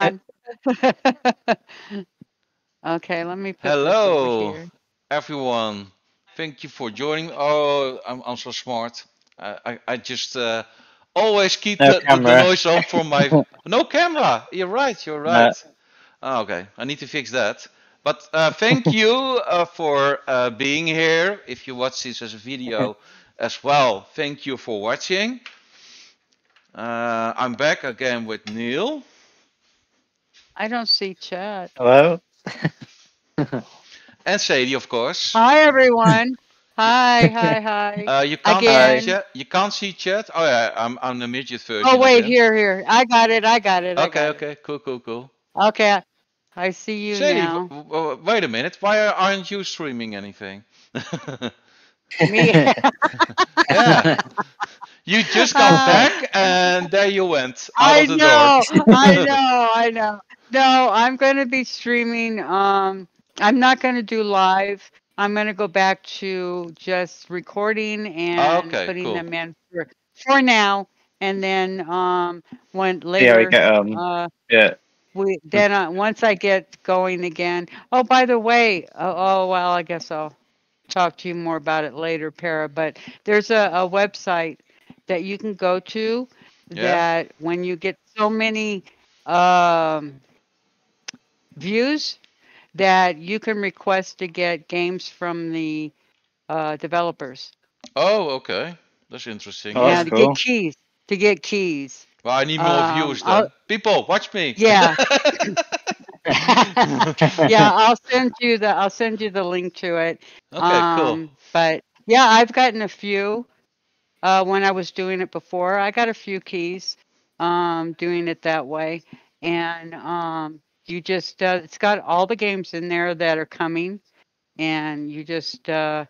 okay, let me put Hello, everyone. Thank you for joining. Oh, I'm, I'm so smart. I, I, I just uh, always keep No the, the, the noise on for my... No camera. You're right, you're No. right. Oh, okay, I need to fix that. But uh, thank you uh, for uh, being here. If you watch this as a video as well, thank you for watching. Uh, I'm back again with Neil. I don't see chat. Hello? And Sadie, of course. Hi, everyone. Hi, hi, hi. Uh, you can't see Again. chat. You can't see chat. Oh yeah, I'm I'm the midget version. Oh, wait, again. here, here. I got it. I got it. Okay, got it. okay, cool, cool, cool. Okay. I see you Sadie, now. w- w- wait a minute. Why aren't you streaming anything? Me. yeah, you just got Uh, back and there you went out I of the know. I know. I know. No, I'm going to be streaming. Um, I'm not going to do live. I'm going to go back to just recording and Okay, putting cool. them in for, for now. And then um, when See how we get on. uh, Yeah. we then uh, once I get going again. Oh, by the way, oh, oh well, I guess I'll talk to you more about it later, Para. But there's a, a website that you can go to Yeah. that when you get so many um, views that you can request to get games from the uh, developers. Oh, okay. That's interesting. Oh, yeah, that's to cool. get keys. To get keys. Well, I need more Um, views then. I'll- People, watch me. Yeah. yeah, I'll send you the I'll send you the link to it. okay, cool. Um, But yeah, I've gotten a few uh, when I was doing it before. I got a few keys um, doing it that way, and um, you just uh, it's got all the games in there that are coming, and you just uh,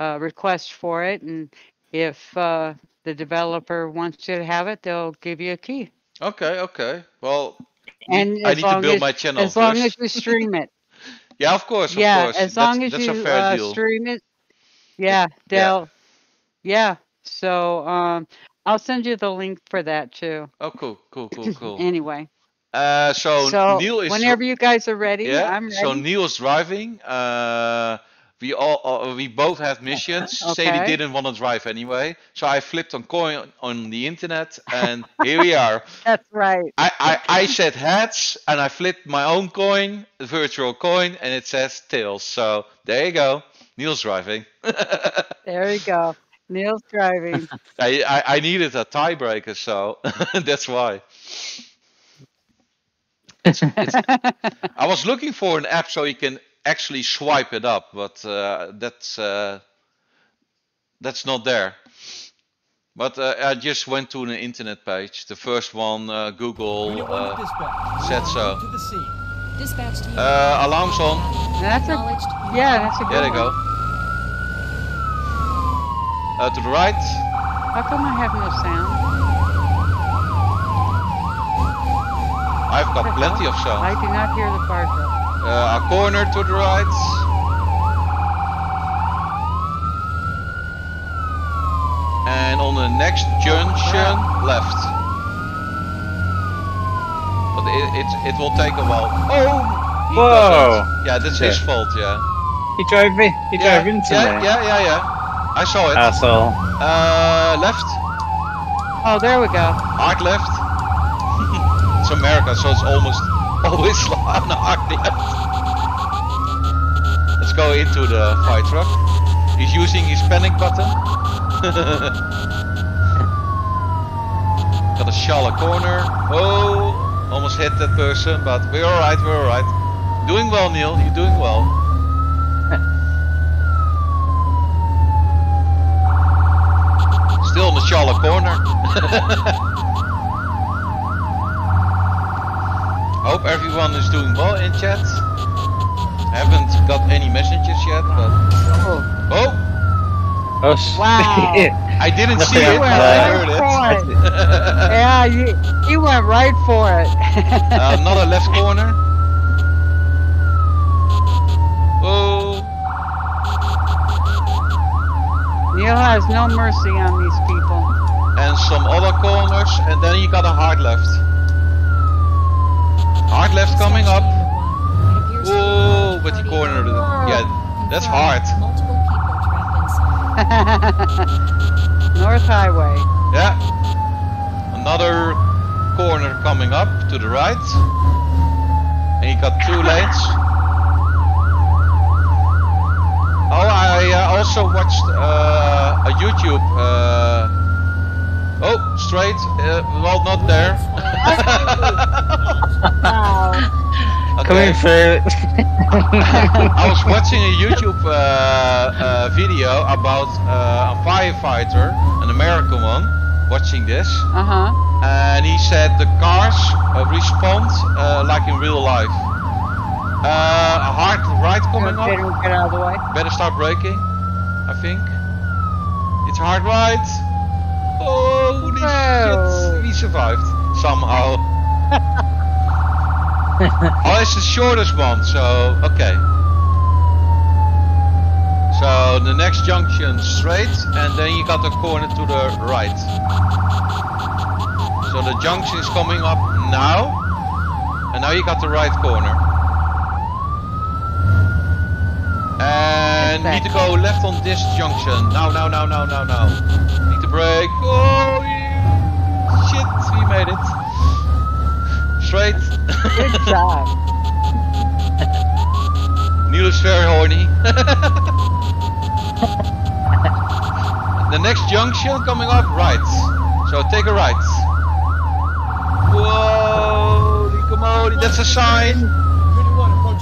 uh, request for it, and if uh, the developer wants you to have it, they'll give you a key. Okay, okay. Well, And I need to build as, my channel as long as you stream it. Yeah, of course, of yeah, course. as That's, long as you uh, stream it. Yeah, they'll. Yeah. So um, I'll send you the link for that too. Oh, cool, cool, cool, cool. Anyway, Uh, so, so Neil is whenever you guys are ready, yeah. I'm ready. So Neil is driving. Uh, we all uh, we both have missions. okay. Sadie didn't want to drive anyway, so I flipped on coin on the internet, and here we are. That's right. I, I, I said heads, and I flipped my own coin, virtual coin, and it says tails. So there you go. Neil's driving. There you go. Neil's driving. I, I, I needed a tiebreaker, so that's why. It's, it's, I was looking for an app so you can actually swipe it up, but uh, that's uh, that's not there. But uh, I just went to the internet page. The first one, uh, Google uh, dispatch. said so. To the scene. Dispatch team. Uh, alarms on. That's a Acknowledged. yeah. That's a good There they one. go. Uh, to the right. How come I have no sound? I've got plenty of sound. I do not hear the fire truck. Uh, a corner to the right. And on the next junction, left. But it, it, it will take a while. Oh! he Whoa. doesn't. Yeah, that's his fault, yeah. He drove me. He yeah, drove into yeah, me. yeah, yeah, yeah. I saw it. Asshole. Uh, left. Oh, there we go. Hard left. It's America, so it's almost always the. Let's go into the fire truck. He's using his panic button. Got a shallow corner. Oh, almost hit that person, but we're alright, we're alright. Doing well, Neil, you're doing well. Still in the shallow corner. Hope everyone is doing well in chat. Haven't got any messages yet, but Oh, oh, Oh, s- Wow. I didn't see You it, but I heard for it. yeah, you you went right for it. uh, another left corner. Oh, Neil has no mercy on these people. and some other corners, and then you got a hard left. Hard left coming up. Whoa, Whoa, but he cornered it. Yeah, that's hard. Multiple people trapped inside. North Highway. Yeah. Another corner coming up to the right. And you got two lanes. Oh, I uh, also watched uh, a YouTube. Uh, oh, straight. Uh, well, not there. Wow. Coming okay. through. I was watching a YouTube uh, uh, video about uh, a firefighter, an American one, watching this. Uh huh. and he said the cars uh, respond uh, like in real life. Uh, a hard right coming Get, up. get out of the way. Better start braking, I think. It's hard right. Holy Whoa. shit, we survived somehow. oh, it's the shortest one, so okay. So the next junction straight, and then you got the corner to the right. So the junction is coming up now, and now you got the right corner. And need to go left on this junction. Now, now, now, now, now, now. Need to brake. Oh, shit, we made it. Straight. Good job. Neil is very horny. the next junction coming up right. So take a right. Whoa, holy moly, that's a sign.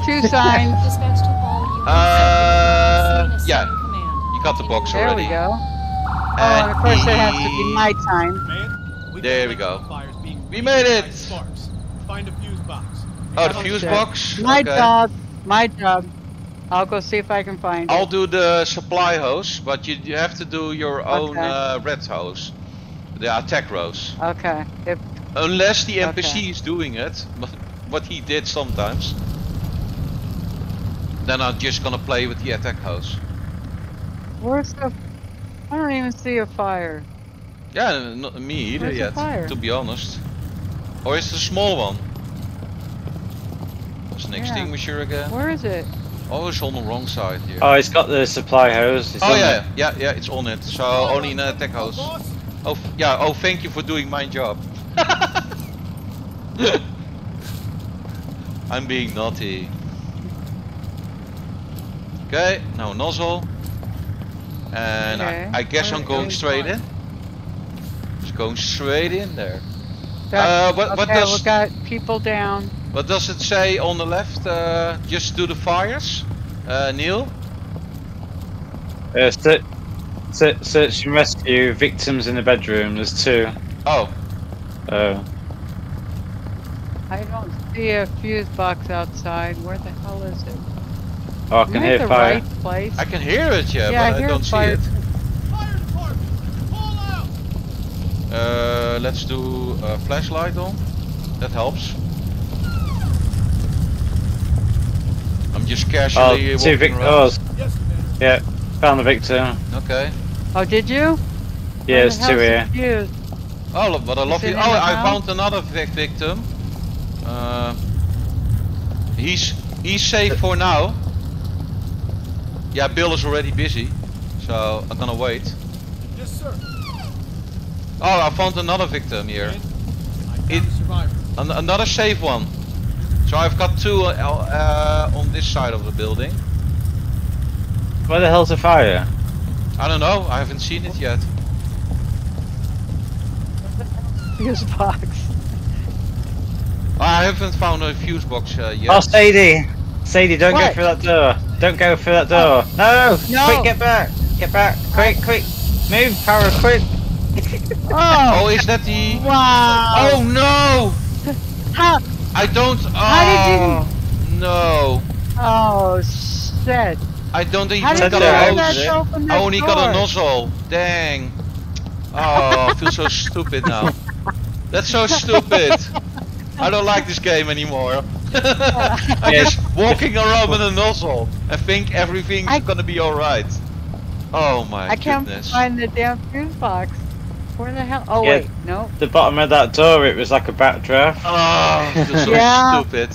Two signs. Dispatch to all units. Uh, yeah. You got the box There already. we go. Oh, and of course it has to be my nighttime. Man, There we go. We made it. Sparks. Find a fuse box. Oh, the fuse shit. box. My okay. job. My job. I'll go see if I can find I'll it. do the supply hose, but you, you have to do your own Okay. uh, red hose. The attack hose. Okay. If Unless the Okay. NPC is doing it, but what he did sometimes. Then I'm just gonna play with the attack hose. where's the? I don't even see a fire. Yeah, not me either Where's yet, fire? to be honest. Or is it a small one? It's an Yeah. extinguisher again. Where is it? Oh, it's on the wrong side here. Oh, it's got the supply hose. It's Oh yeah, the- yeah, yeah, it's on it. So only an attack hose. Boss, Oh f- yeah. Oh, thank you for doing my job. I'm being naughty. Okay, now nozzle. And Okay, I, I guess I'm going straight one? in. Just going straight in there. That- Uh, what- what okay, does- we got people down. What does it say on the left? Uh, just do the fires, uh, Neil. Uh, search, search, search and rescue victims in the bedroom. There's two. Oh, Oh. I don't see a fuse box outside. Where the hell is it? Oh, I Am can I hear fire. right place? I can hear it, yeah, Yeah, but I, hear don't see fire. it. fire department, pull out. Uh, let's do a flashlight on. That helps. I'm just Oh, casually two victims. around. Oh, Yes, yeah. Found the victim. Okay. Oh, did you? Yeah, there's two hell's here. the? Oh, lo- what a lovely. it Oh, I found another vic victim. Uh, he's he's safe for now. Yeah, Bill is already busy, so I'm gonna wait. Yes, sir. Oh, I found another victim here. I found It- a survivor. An another safe one. So I've got two uh, uh, on this side of the building. Where the hell's the fire? I don't know. I haven't seen it yet. Fuse box. I haven't found a fuse box uh, yet. Oh, Sadie! Sadie, don't What? go through that door. Don't go through that door. No! No. Quick, get back! Get back! Quick, quick! Move, Power, quick! Oh, Oh! is that the? wow! Oh no! How? I don't. Oh, How No, Oh, shit. I don't even did you got a know hose. to hose. open I only got a nozzle. Dang. Oh, I feel so stupid now. That's so stupid. I don't like this game anymore. I'm Yeah. just walking around with a nozzle and think everything's I- gonna be alright. Oh my I can't goodness. find the damn fuse box. Where the hell? Oh Yeah. wait, no. The bottom of that door, it was like a backdraft. Oh, I feel so Yeah. stupid.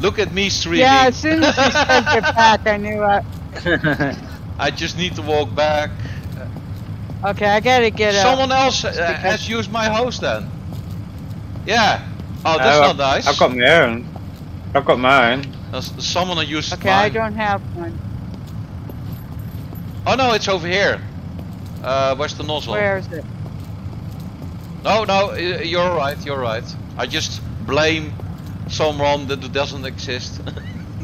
Look at me streaming. Yeah, as soon as you said get back, I knew. Uh, I just need to walk back. okay, I gotta get up. Someone else uh, because- has used my host then. Yeah. Oh, that's Oh, not nice. I've got my own. I've got mine. Uh, s- someone used Okay, I don't have one. Oh no, it's over here. Uh, where's the nozzle? Where is it? No, no, you're right. You're right. I just blame someone that doesn't exist.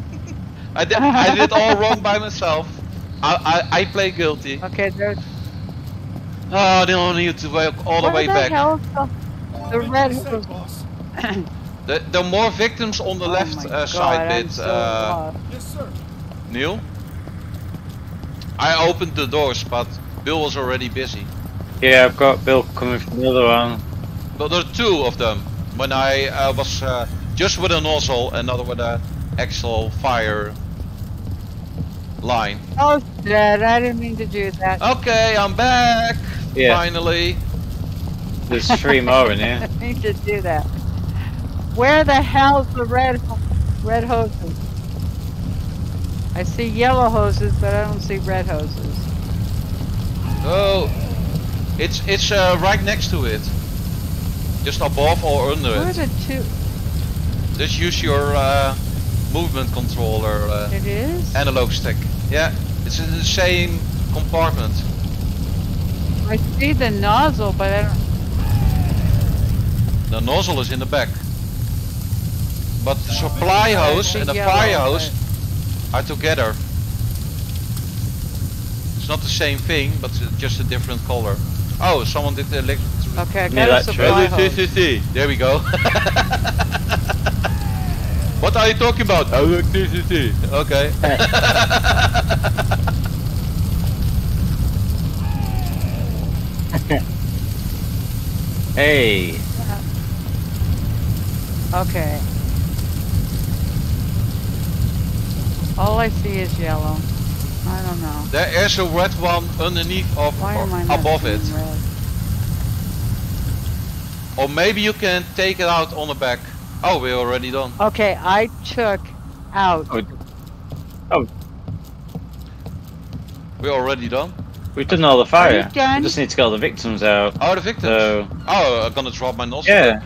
I did. I did all wrong by myself. I, I, I play guilty. Okay, there's. Oh, they don't need to walk all the Where way the back. hell is the, the red Say, boss. The, the more victims on the Oh left my uh, God, side I'm bit, so uh. Yes, sir. Neil. I opened the doors, but Bill was already busy. Yeah, I've got Bill coming from the other one. But there are two of them. When I uh, was uh, just with a nozzle, another with a actual fire line. Oh shit! I didn't mean to do that. Okay, I'm back. Yeah. Finally. There's three more in I here. didn't mean to do that. Where the hell's the red red hoses? I see yellow hoses, but I don't see red hoses. Oh, it's it's uh, right next to it. Just above or under Where are it. the two? Just use your uh, movement controller uh, It is. analog stick. Yeah, it's in the same compartment. I see the nozzle, but I don't. The nozzle is in the back. But the supply hose and the fire hose are together. It's not the same thing, but just a different color. Oh, someone did the electric. Okay, I Me got a electric. supply hose. There we go. what are you talking about? Electricity. Okay. Hey. Okay. All I see is yellow. I don't know. there is a red one underneath of Why am I not above it. red? Or maybe you can take it out on the back. Oh, we're already done. Okay, I took out. Oh. oh. We're already done. We've done all the fire. you done? We just need to get all the victims out. Oh, the victims. So, Oh, I'm gonna drop my nozzle. yeah.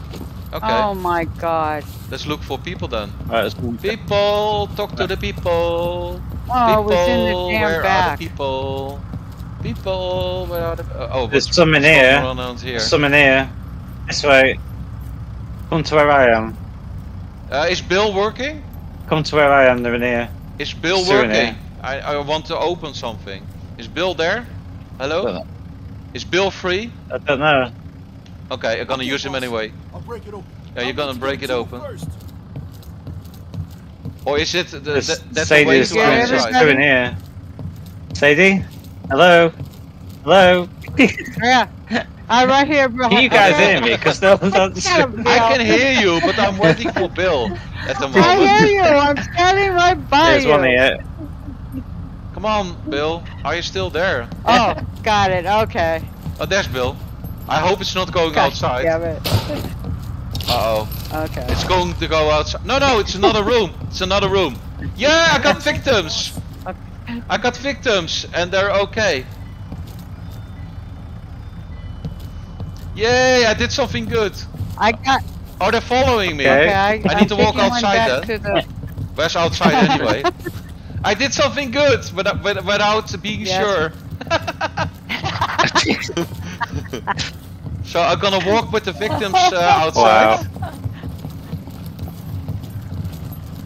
Okay. Oh my god. Let's look for people then. Right, let's move People, talk to the people. Oh, it was in the People, damn where are the people? People, where are the? Uh, oh, There's what's some in going here. on around here? Some in here. This way. Come to where I am. Uh, is Bill working? Come to where I am, they're in here. Is Bill Still working? I, I want to open something. Is Bill there? Hello? Well, Is Bill free? I don't know. Okay, I'm gonna use him anyway. I'll break it open. Yeah, you're gonna break it open. First. Or is it the, the, There's that, that's the way Sadie's to Yeah, coming outside? two here. Sadie? Hello? Hello? Yeah. I'm right here, bro. Can you guys hear me? Because no one's on the Shut up, stream. I can hear you, but I'm waiting for Bill at the moment. I hear you. I'm standing right by There's you. one here. Come on, Bill. Are you still there? Oh, got it. Okay. Oh, there's Bill. I hope it's not going God outside. damn it. Uh oh. Okay. It's going to go outside. No, no, it's another room. It's another room. Yeah, I got victims. I got victims, and they're okay. Yay, I did something good. I got. Oh, they're following me. Okay. Okay. I, I I'm need to walk outside back then. The, Where's outside anyway? I did something good, but with, without being Yes. sure. so I'm gonna walk with the victims uh, outside.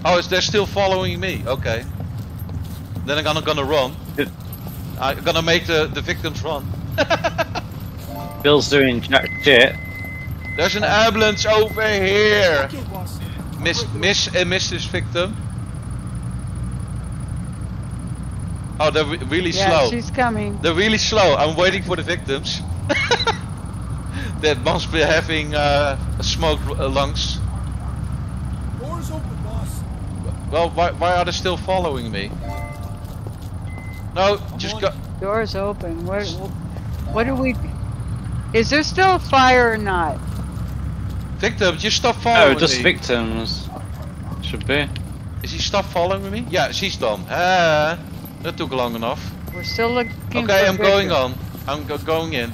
Oh, is they're still following me? Okay. Then I'm gonna gonna run. I'm gonna make the the victims run. Bill's doing jack shit. There's an ambulance over here. Okay, boss. I'll Miss miss and miss this victim. Oh, they're re- really yeah, slow. she's coming. They're really slow. I'm waiting for the victims. that must be having uh, smoke uh, lungs. Doors open, boss. Well, why, why are they still following me? No, just go. Doors open. What? What do we? Is there still a fire or not? Victim, just stop following me. Oh, just me. victims. Should be. Is he stop following me? Yeah, she's done. Ah, that took long enough. We're still looking. Okay, for I'm going on. I'm go going in.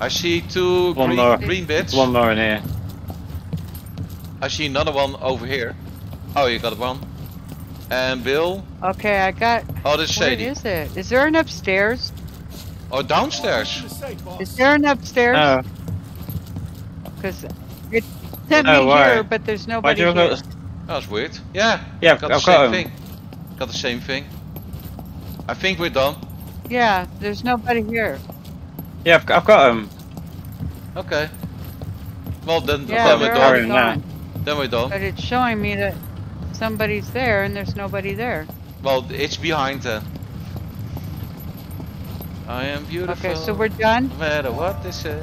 I see two One green, more. green bits. One more in here. I see another one over here. Oh, you got one. And Bill. Okay, I got. Oh, this shady. Where Sadie. is it? Is there an upstairs? Oh, downstairs. Nothing to say, boss. Is there an upstairs? No. Because it sent Oh, me why? here, but there's nobody here. got? That's weird. Yeah, Yeah, got the I've same got 'em. thing. Got the same thing. I think we're done. Yeah, there's nobody here. Yeah, I've, I've got them. Okay. Well, then, Yeah, then we're all Sorry, done. gone. Then we're done. But it's showing me that somebody's there and there's nobody there. Well, it's behind then. I am beautiful. Okay, so we're done. No matter what they say,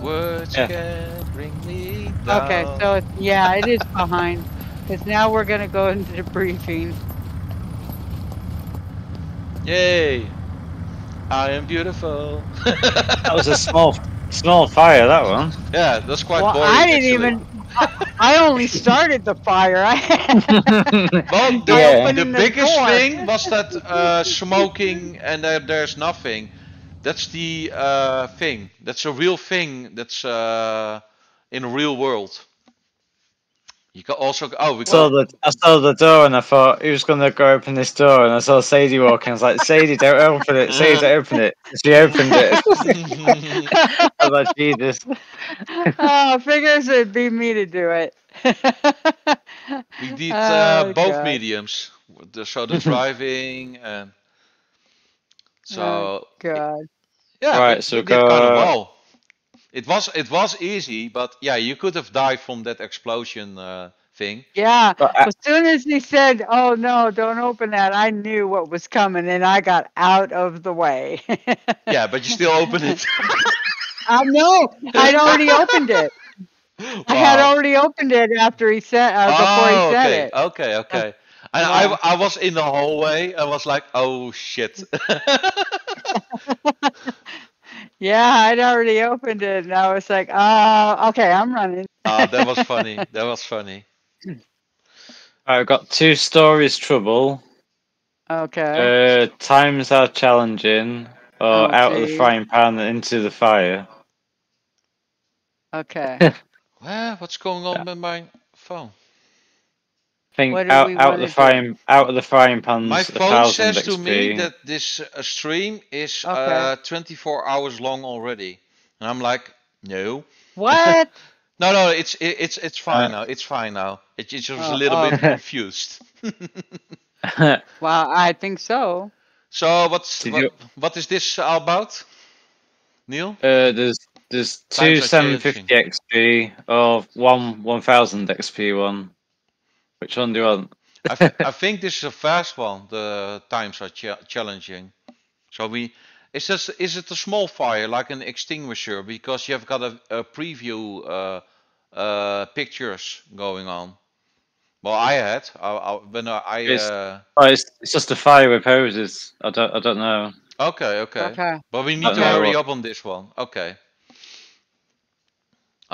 words Yeah. can bring me down. Okay, so it's, yeah, it is behind. Because now we're gonna go into the briefing. Yay! I am beautiful. That was a small, small fire. That one. yeah, that's quite well, boring. I didn't actually. even. I only started the fire. I Well, the, Yeah. the Opening the biggest door. thing was that uh, smoking and there, there's nothing. That's the uh, thing. That's a real thing. That's uh, in the real world. You can also oh we saw the I saw the door and I thought who's gonna go open this door and I saw Sadie walking. I was like, Sadie, don't open it. Sadie, don't open it. She opened it. I was like, Jesus. oh, figures it'd be me to do it. we did uh, Oh, both God. mediums. The, so the driving and so Oh, God. yeah, Right, we- so we did kind go- of well. It was it was easy, but yeah, you could have died from that explosion uh, thing. Yeah. But I- As soon as he said, "Oh no, don't open that," I knew what was coming, and I got out of the way. Yeah, but you still open it. I know. I'd already opened it. I had already opened it after he said uh, before oh, he said okay, it. okay, okay. And yeah. I, I was in the hallway. I was like, oh shit. Yeah, I'd already opened it, and I was like, "Oh, okay, I'm running." Ah, that was funny. That was funny. I've got two stories trouble. Okay. Uh, times are challenging. Or out of the frying pan and into the fire. okay. Well, what's going on with my phone? I think What out we out wanna the frying out of the frying pan's My a phone thousand says to me XP. that this uh, stream is Okay. uh, 24 hours long already, and I'm like, no, What? no, no, it's it, it's it's fine Uh, now. It's fine now. It, it's just Oh, a little oh. bit confused. well, I think so. So what's what, you- what is this all about, Neil? Uh, there's there's two Times seven fifty XP of one one thousand XP one. Which one do you want? I, th- I think this is a fast one. The times are cha- challenging. So we is this is it a small fire like an extinguisher because you have got a, a preview uh, uh, pictures going on. Well, I had I, I, when I, I It's- uh, Oh, it's it's just a fire with hoses. I don't I don't know. okay okay Okay. but we need to hurry what- up on this one. Okay.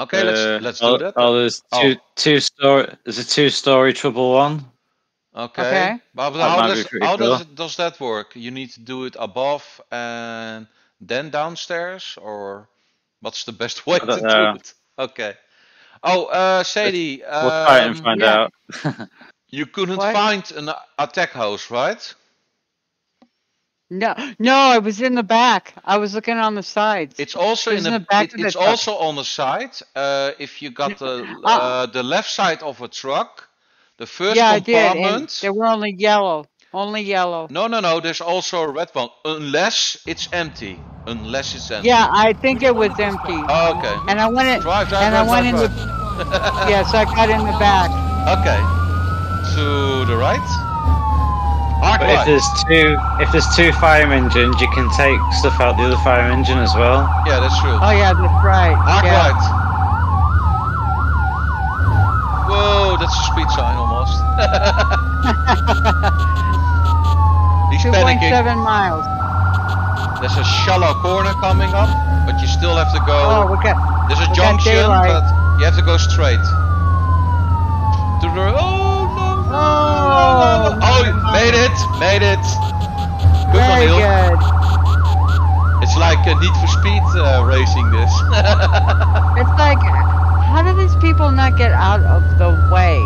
Okay, let's Uh, let's oh, do that. Oh, there's Oh. two two story. There's a two story trouble one. Okay. Okay. But That how does how cool. does it, does that work? You need to do it above and then downstairs, or what's the best way to know. do it? Okay. Oh, uh, Sadie, We'll try and um, find yeah. out. you couldn't What? find an attack hose, right? No, no, I was in the back. I was looking on the sides. It's also It in the, in the back it- the it's also on the side. Uh, if you got the Ah. uh, the left side of a truck, the first yeah, I did. And compartment. they were only yellow. Only yellow. No, no, no. There's also a red one, unless it's empty. Unless it's empty. Yeah, I think it was empty. Oh, okay. And I went in. Drive, drive, and I went drive, in drive. the. Yes, I got in the back. Okay. To the right. Hard But if there's two if there's two fire engines, you can take stuff out the other fire engine as well. Yeah, that's true. Oh yeah, that's right. Hard yeah. right. Whoa, that's a speed sign almost. He's Two point panicking. seven miles. There's a shallow corner coming up. but you still have to go. Oh, go. we got. There's a we junction, but you have to go straight. To the. Oh no! no, Oh, no, no. Made it! Made it! Good one, Very good. It's like a Need for Speed uh, racing. This. It's like, how do these people not get out of the way?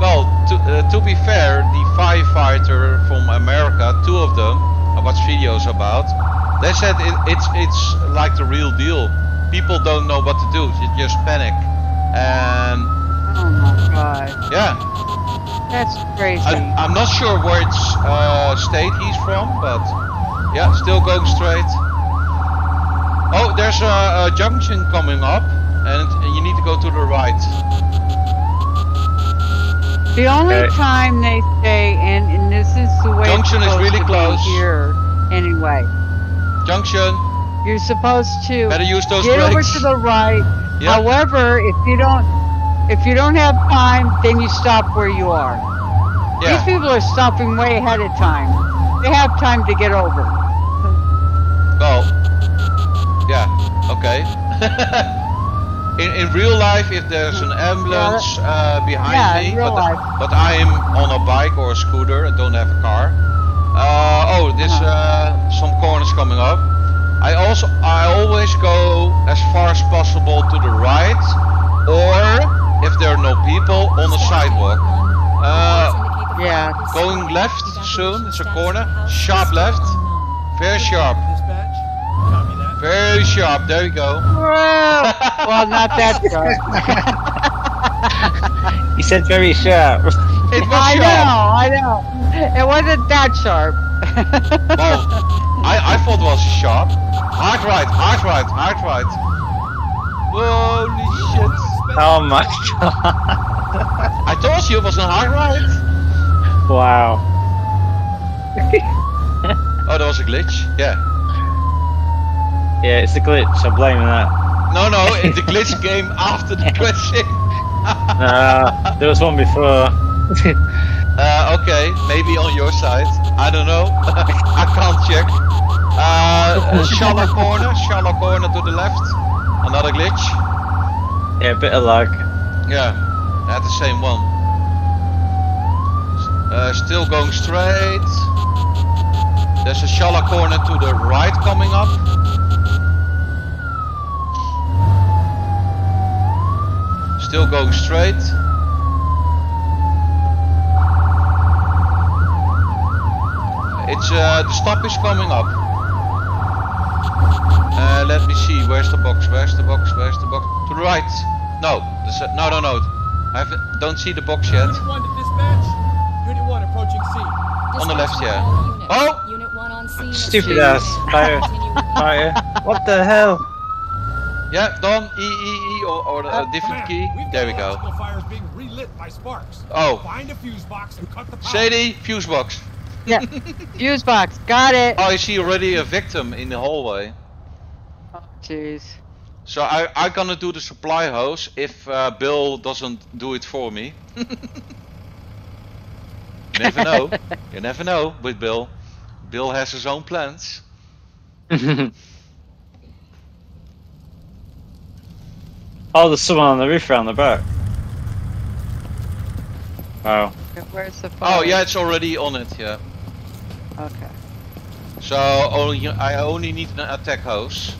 Well, to, uh, to be fair, the firefighter from America, two of them, I watched videos about, they said it, it's it's like the real deal. People don't know what to do, you just panic. And Oh my god, yeah, that's crazy. I, I'm not sure which uh, state he's from, but yeah, still going straight. Oh, there's a, a junction coming up, and you need to go to the right. The only Okay. time they say, and, and this is the way Junction it's is really to be close. here anyway. Junction, You're supposed to better use those get over to the right. Yeah. However, if you don't, if you don't have time, then you stop where you are. These people are stopping way ahead of time. They have time to get over. Well, yeah, okay. in in real life, if there's an ambulance uh, behind yeah, me, but life. but I am on a bike or a scooter and don't have a car. Uh, oh, there's Uh-huh. uh, some corners coming up. I also I always go as far as possible to the right, or if there are no people on the sidewalk. Uh, Yeah. going left soon, it's a corner, sharp left. Very sharp, Dispatch. Copy that. very sharp. There you go. Well, not that sharp. He said very sharp. It was I know, I know. It wasn't that sharp. Well, I, I thought it was sharp. Hard right, hard right, hard right. Holy shit. Oh my god. I told you it was a hard right. Wow. Oh, that was a glitch. Yeah. Yeah, it's a glitch. I'm blaming that. No, no, it, the glitch came after the glitching. Nah, there was one before. Uh, okay, maybe on your side. I don't know. I can't check. Uh, shallow corner, shallow corner to the left. Another glitch. Yeah, bit of lag. Yeah, at the same one. Uh, still going straight. There's a shallow corner to the right coming up. Still going straight. It's uh, the stop is coming up. Uh, let me see. Where's the box? Where's the box? Where's the box? To the right. No. this- uh, no, no, no. I haven't, don't see the box yet. Unit 1 to dispatch. Unit 1 approaching scene. On the left, yeah. Oh! Oh! Unit 1 on scene. Stupid ass fire. Fire. What the hell? Yeah, Dom, E, E, E, or, or a different Command, key. we've There we go. fires being relit by sparks. Oh. Find a fuse box and cut the power. Sadie, fuse box. Yeah. Fuse box. Got it. Oh, I see already a victim in the hallway. Oh, jeez. So I, I'm gonna do the supply hose if uh, Bill doesn't do it for me. you never know. You never know with Bill. Bill has his own plans. oh, there's someone on the roof around the back. Wow. Where's the phone? Oh yeah, it's already on it. Yeah. Okay. So only I only need an attack hose.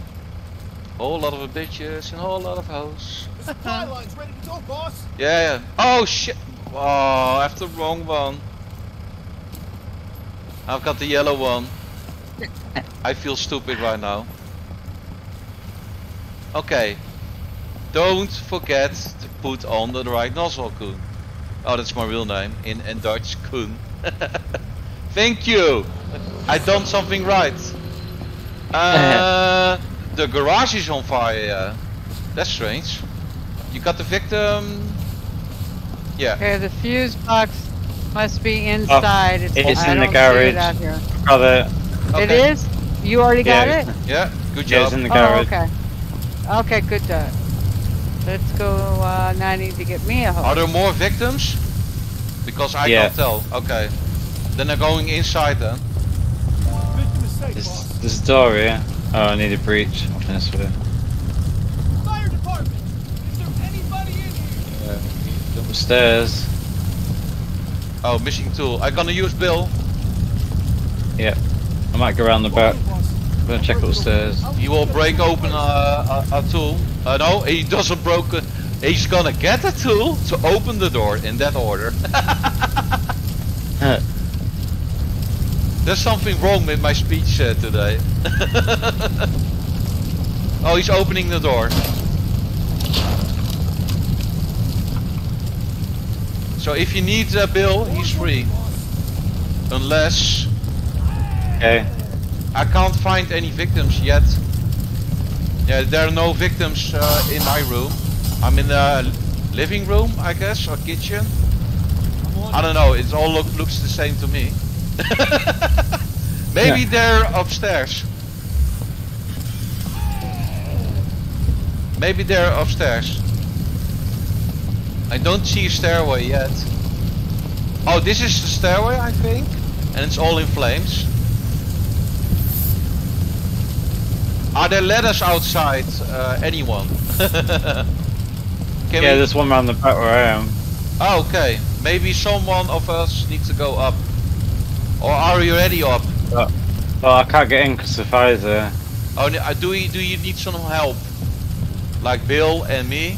Whole lot of bitches and a whole lot of hose. The supply line's ready to go, boss. Yeah, yeah. Oh shit! Oh, I have the wrong one. I've got the yellow one. I feel stupid right now. Okay. Don't forget to put on the right nozzle, Koen. Oh, that's my real name in, in Dutch, Koen. Thank you! I done something right. Uh, the garage is on fire, yeah. That's strange. You got the victim? Yeah. Okay, the fuse box must be inside. it's, Oh, it is I in the don't it garage. out here. Got it. It Okay. is? You already got Yeah. it? Yeah, good job. it's in the Oh, garage. okay. Okay, good job. Let's go, uh, now I need to get me a hose. Are there more victims? Because I Yeah. can't tell. Okay. Then they're going inside then. Victim is safe, There's, boss. there's a door here. Oh, I need a breach. I think that's where. Fire department! Is there anybody in here? Up the stairs. Oh, missing tool. I'm gonna use Bill. Yep. I might go around the back. Okay, boss. I'm gonna check upstairs. He will break open a, a, a tool. Uh, no, he doesn't broke. it. He's gonna get a tool to open the door in that order. There's something wrong with my speech uh, today. oh, he's opening the door. So if you need a bill, he's free. Unless Okay. I can't find any victims yet. Yeah, there are no victims uh, in my room. I'm in the living room, I guess, or kitchen. I don't know. It all look, looks the same to me. Maybe Yeah. they're upstairs. Maybe they're upstairs. I don't see a stairway yet. Oh, this is the stairway, I think, and it's all in flames. Are there ladders outside? Uh, anyone? Can yeah, we- there's one around the back where I am. Oh, okay. Maybe someone of us needs to go up. Or are you already up? But, well, I can't get in because the fire's there. Oh, uh, do you do you need some help? Like Bill and me?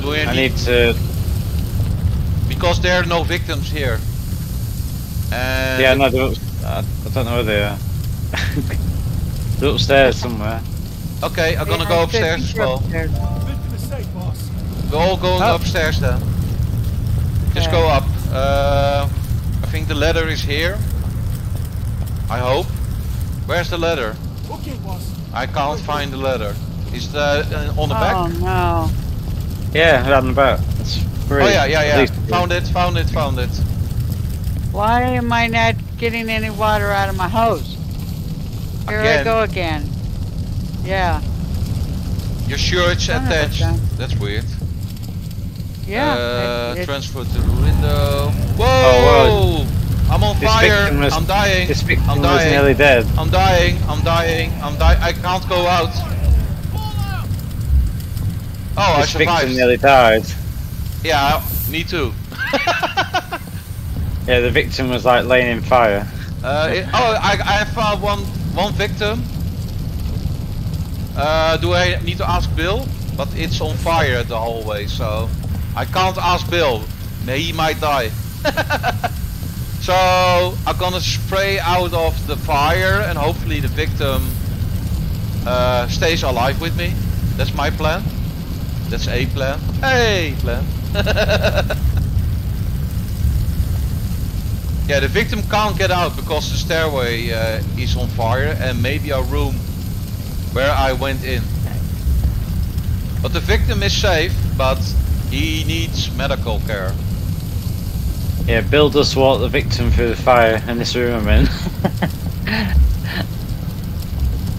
Do you I need, need to. because there are no victims here. And Yeah, no, they're I, I don't know where they are. they're upstairs somewhere. Okay, I'm gonna go upstairs as well. Victim is safe, boss. We're all going Oh. upstairs then. Just go up. Uh, I think the ladder is here. I hope. Where's the ladder? Okay, boss. I can't find the ladder. Is the uh, on the back? Oh no. Yeah, round the back. That's three. Oh yeah, yeah, yeah. Found it, found it, found it. Why am I not getting any water out of my hose? Here I go again. Yeah. You're sure it's Son of a attached? That's weird. Yeah. Uh, it- it- transfer to the window. Whoa! Oh, I'm on This fire. was- I'm dying. This victim I'm was dying. nearly dead. I'm dying. I'm dying. I'm dying. I can't go out. Oh, this I victim survived. nearly died. Yeah, me too. Yeah, the victim was like laying in fire. Uh, it- oh, I, I have uh, one one victim. Uh, do I need to ask Bill? But it's on fire the hallway, so I can't ask Bill. He might die. so I'm gonna spray out of the fire, and hopefully the victim uh, stays alive with me. That's my plan. That's a plan. Hey, plan. Yeah, the victim can't get out because the stairway uh, is on fire and maybe a room where I went in. But the victim is safe, but he needs medical care. Yeah, Bill just walked the victim through the fire in this room I'm in.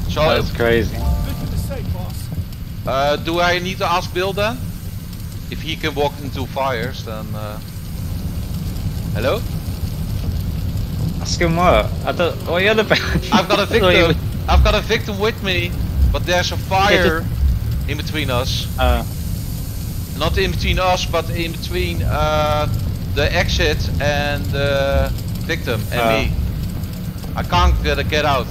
So, That's crazy. Victim is safe, boss. uh, do I need to ask Bill then? If he can walk into fires, then. Uh... Hello? Ask him what? I don't. What are you on about? I've got a I thought you victim. I've got a victim with me, but there's a fire just- in between us. Uh, Not in between us, but in between uh, the exit and the victim and Ah. me. I can't get, get out.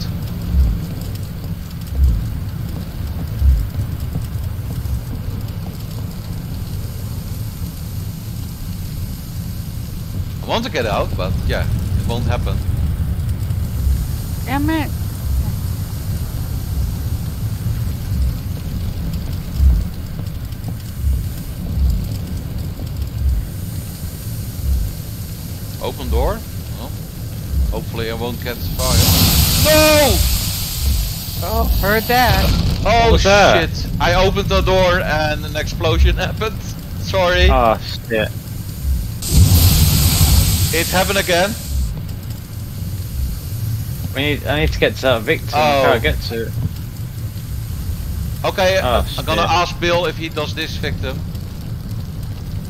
I want to get out, but yeah, it won't happen. Damn it. Open door? Well, hopefully I won't get fire. No! Oh, heard that. Oh was that? shit! I opened the door and an explosion happened. Sorry. oh shit. it happened again. We need. I need to get to that victim. Oh. I can't oh. get to it. Okay, Oh, I'm gonna ask Bill if he does this victim.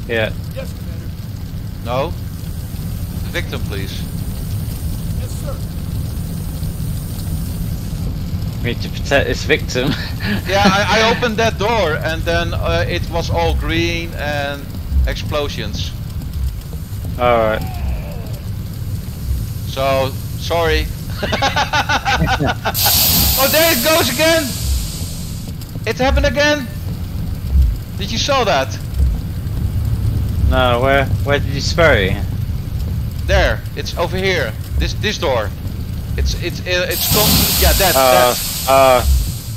Yeah. Yes, No? The victim, please. Yes, sir. We need to protect this victim. Yeah, I, I opened that door and then uh, it was all green and explosions. Alright. So, sorry. oh, there it goes again! It happened again! Did you saw that? No, where where did you spray? There, it's over here. This this door. It's it's uh, it's constant. Yeah, that Uh, that. uh,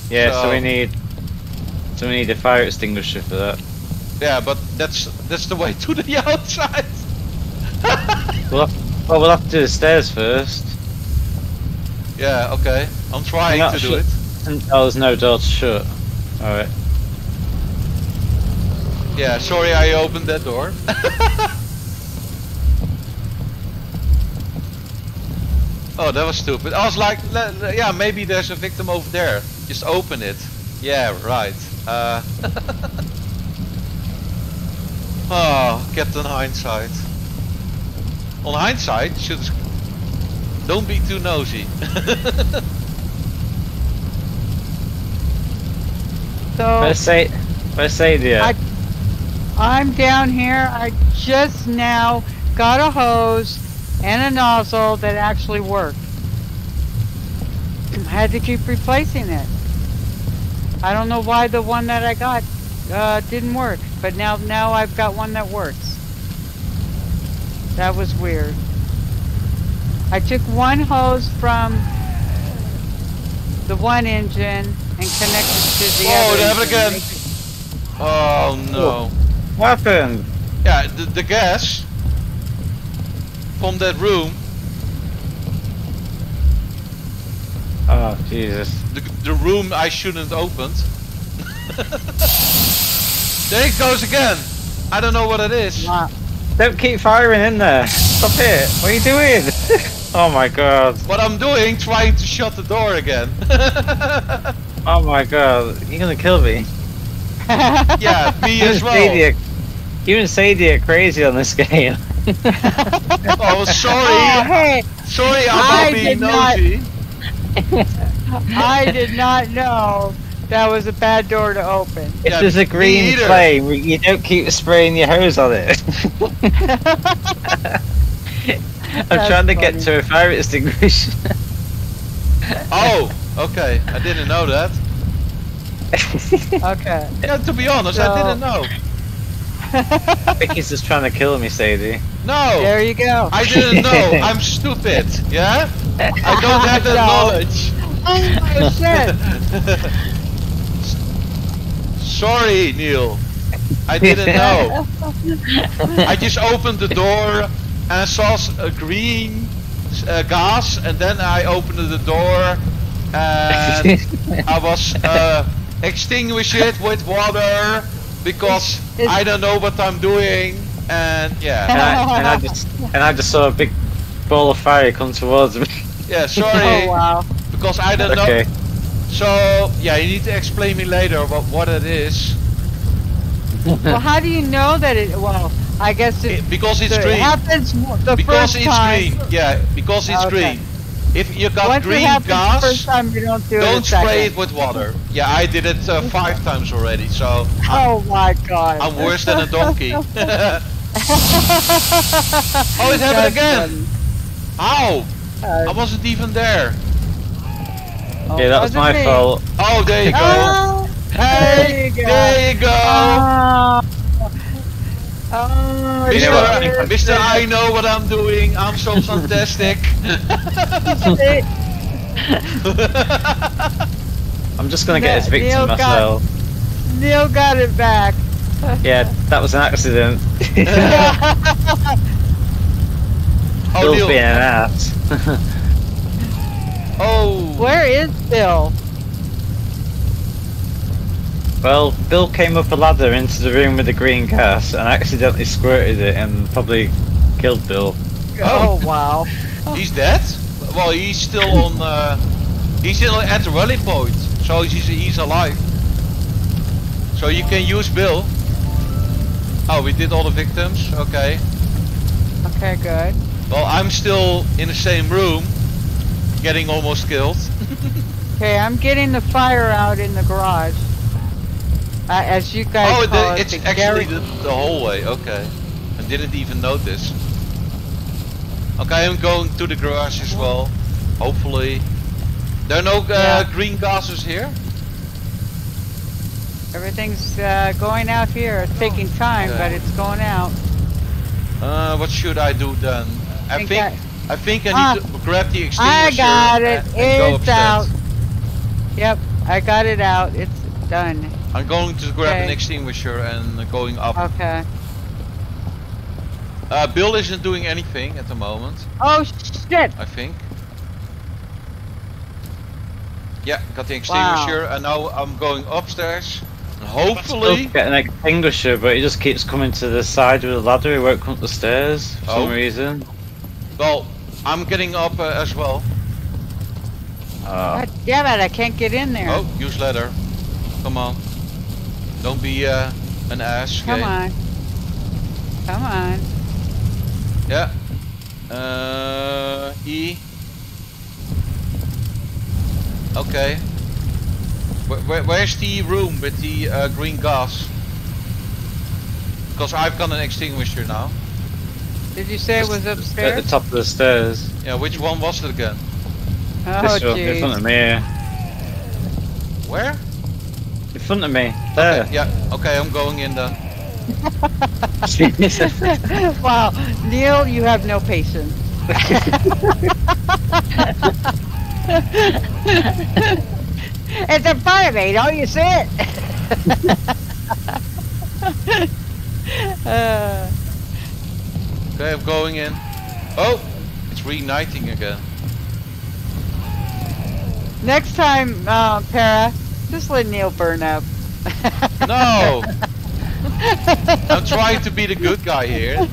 yeah, so, So- we need so we need a fire extinguisher for that. Yeah, but that's that's the way to the outside. We'll have, well, we'll have to do the stairs first. yeah, okay. I'm trying not to do it. And, oh, there's no door to shut. Alright. Yeah, sorry I opened that door. oh, that was stupid. I was like, le- le- yeah, maybe there's a victim over there. Just open it. Yeah, right. Uh, oh, Captain Hindsight. On hindsight, should don't be too nosy. So Where's say where's Sadie? I- I'm down here. I just now got a hose and a nozzle that actually worked. I had to keep replacing it. I don't know why the one that I got uh, didn't work, but now now I've got one that works. That was weird. I took one hose from the one engine and connected to the Oh, other. they have again. oh no. What happened? Yeah, the, the gas from that room, Oh Jesus. the, the room I shouldn't opened. there it goes again. I don't know what it is. Wow. Don't keep firing in there. Stop it. What are you doing? oh my god. What I'm doing, trying to shut the door again. Oh my god. You're gonna kill me. yeah, me You as and well. Sadie are- You and Sadie are crazy on this game. Oh, sorry. Oh, hey, Sorry, I'm I not being did not- nosy. I did not know that was a bad door to open. If Yeah, there's a green either. flame, you don't keep spraying your hose on it. I'm That's trying to get to a fire extinguisher. Oh, okay. I didn't know that. Okay. Yeah, to be honest, I didn't know. I think he's just trying to kill me, Sadie. No, there you go. I didn't know. I'm stupid. Yeah? I don't have that No. knowledge. Oh shit. Sorry, Neil. I didn't know. I just opened the door and I saw a green uh, gas, and then I opened the door and I was uh, extinguish it with water because I don't know what I'm doing, and yeah, and, I, and I just and I just saw a big ball of fire come towards me. yeah. Oh Sorry, wow. because I don't okay. know. So yeah, you need to explain me later what what it is. Well, how do you know that it? Well, I guess it, It- because it's so it green. happens the Because first it's time. green. Yeah, because it's Okay. green. If you got Once it green happens the first time, you don't do don't a second. spray it with water. Yeah, I did it uh, five times already, so Oh my god. I'm worse than a donkey. oh, it happened That's again. How? funny. I wasn't even there. oh, Yeah, that was my me. fault. Oh, there you go. Oh, Hey, there you go. there you go. Oh, oh, You know I? Mister, I know what I'm doing. I'm so fantastic. I'm just gonna get his Ne- victim Neil got- myself. Neil got it back. Yeah, that was an accident. oh, Bill's Neil. being an ass. Oh. Where is Bill? well, Bill came up a ladder into the room with the green gas and accidentally squirted it and probably killed Bill. Oh, wow. He's dead? Well, he's still on. Uh, he's still at the rally point, so he's he's alive. So you can use Bill. Oh, we did all the victims. Okay. Okay, good. Well, I'm still in the same room, getting almost killed. Okay, I'm getting the fire out in the garage. Uh, as you guys Oh, call the, it, it's the actually the, the hallway. Okay, I didn't even notice. Okay, I'm going to the garage as well. Hopefully, there are no uh, Yeah. green gases here. Everything's uh, going out here. It's taking time, Okay. but it's going out. Uh, what should I do then? I Think think I- I think I Ah, need to grab the extinguisher. I got it. and- and go It's out. Yep, I got it out. It's done. I'm going to grab an extinguisher and going up. Okay. Uh, Bill isn't doing anything at the moment. Oh shit! I think. Yeah, got the extinguisher, and now I'm going upstairs. And hopefully, Get an extinguisher, but he just keeps coming to the side of the ladder. He won't come up the stairs for Oh. some reason. well, I'm getting up uh, as well. Uh, God damn it! I can't get in there. Oh, use ladder. Come on. Don't be uh, an ass. Come okay? on. Come on. Yeah. Uh, E. Okay. Where, where, where's the room with the uh, green gas? Because I've got an extinguisher now. Did you say it was upstairs? at the top of the stairs. Yeah, which one was it again? Oh this one, in front of me. Where? In front of me. There. Okay, yeah, okay, I'm going in then. wow, Neil, you have no patience. it's in front of me, don't you see it? uh, Okay, I'm going in. Oh, it's reigniting again. next time, uh, Para, just let Neil burn up. No! I'm trying to be the good guy here.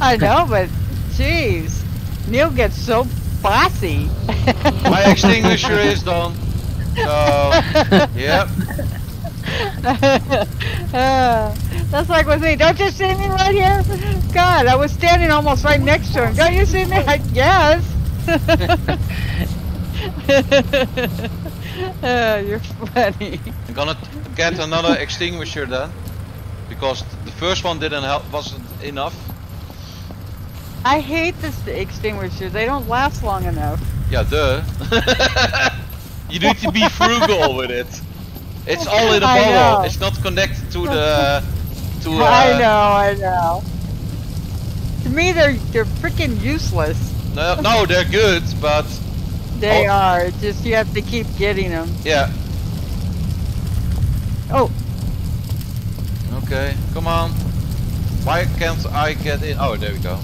I know, but jeez, Neil gets so bossy. My extinguisher is done. So, yep. Uh, that's like with me. Don't you see me right here? God, I was standing almost right next to him. Don't you see me? I guess. uh, you're funny. I'm gonna get another extinguisher then. Because the first one didn't help, wasn't enough. I hate this extinguisher. They don't last long enough. Yeah, duh. You need to be frugal with it. It's all in a bottle. It's not connected to the to. Uh, I know, I know. To me, they're they're freaking useless. No, no, they're good, but They Oh. are. It's just you have to keep getting them. yeah. Oh, Okay, come on. Why can't I get in? Oh, there we go.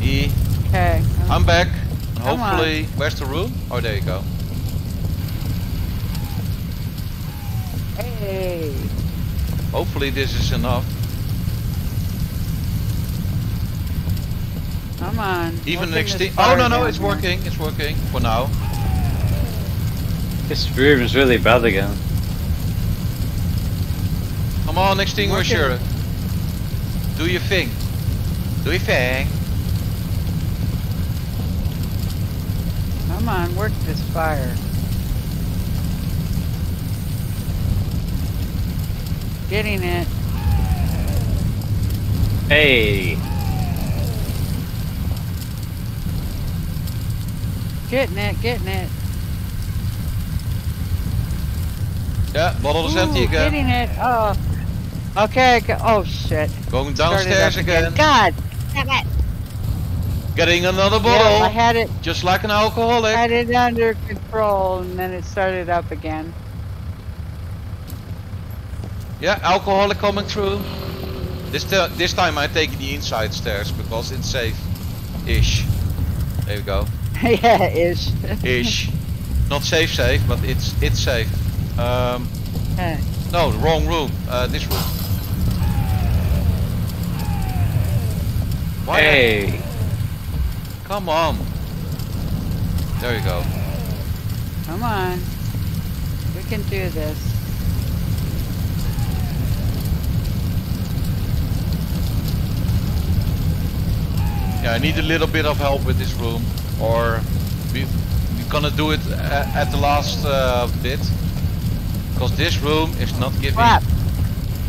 E. okay. I'm back. Come on. Hopefully, where's the room? Oh, there you go. Hey. Hopefully, this is enough. Come on. Even Working this extinct. Oh no no, it's working. It's working for now. This room is really bad again. Come on, extinguisher. Do your thing. Do your thing. Come on, work this fire. Getting it. Hey. Getting it, getting it. Yeah, bottle is empty again. Getting it. Oh. Okay. Oh shit. Going downstairs up again. God. Damn it. Getting another bottle. Yeah, bottle. I had it. Just like an alcoholic. I had it under control, and then it started up again. Yeah, alcoholic coming through. This this time I take the inside stairs because it's safe. Ish. There we go. yeah, ish. Ish. Not safe safe, but it's it's safe. Um, no, the wrong room. Uh, this room. Why? Hey. Come on. There you go. Come on. We can do this. Yeah, I need a little bit of help with this room, or we, are gonna do it at the last uh, bit. Because this room is not giving Crap.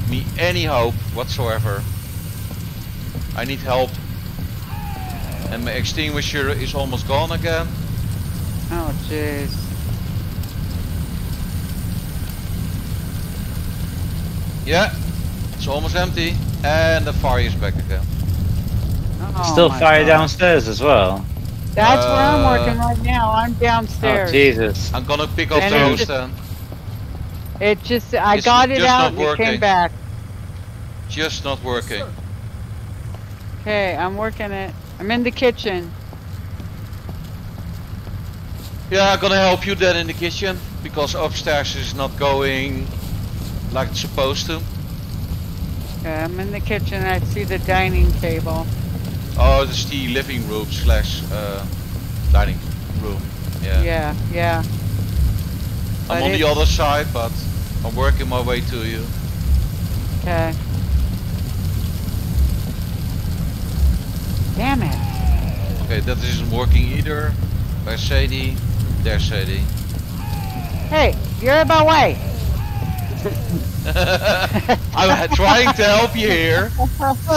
me any hope whatsoever. I need help. And my extinguisher is almost gone again. Oh, jeez. Yeah, it's almost empty. And the fire is back again. Oh, Still fire God. downstairs as well. That's where I'm Uh, working right now. I'm downstairs. Oh downstairs. Jesus! I'm gonna pick up And the it hose then. it just, I It's got it out not and it came back. Just not working. Okay, I'm working it. I'm in the kitchen. Yeah, I'm gonna help you then in the kitchen. Because upstairs is not going like it's supposed to. Okay, I'm in the kitchen. I see the dining table. Oh, it's the living room slash uh, dining room. Yeah. Yeah, yeah. I'm But on the other side, but I'm working my way to you. Okay. Damn it. Okay, that isn't working either. Where's Sadie? There's Sadie. Hey, you're in my way. I'm trying to help you here.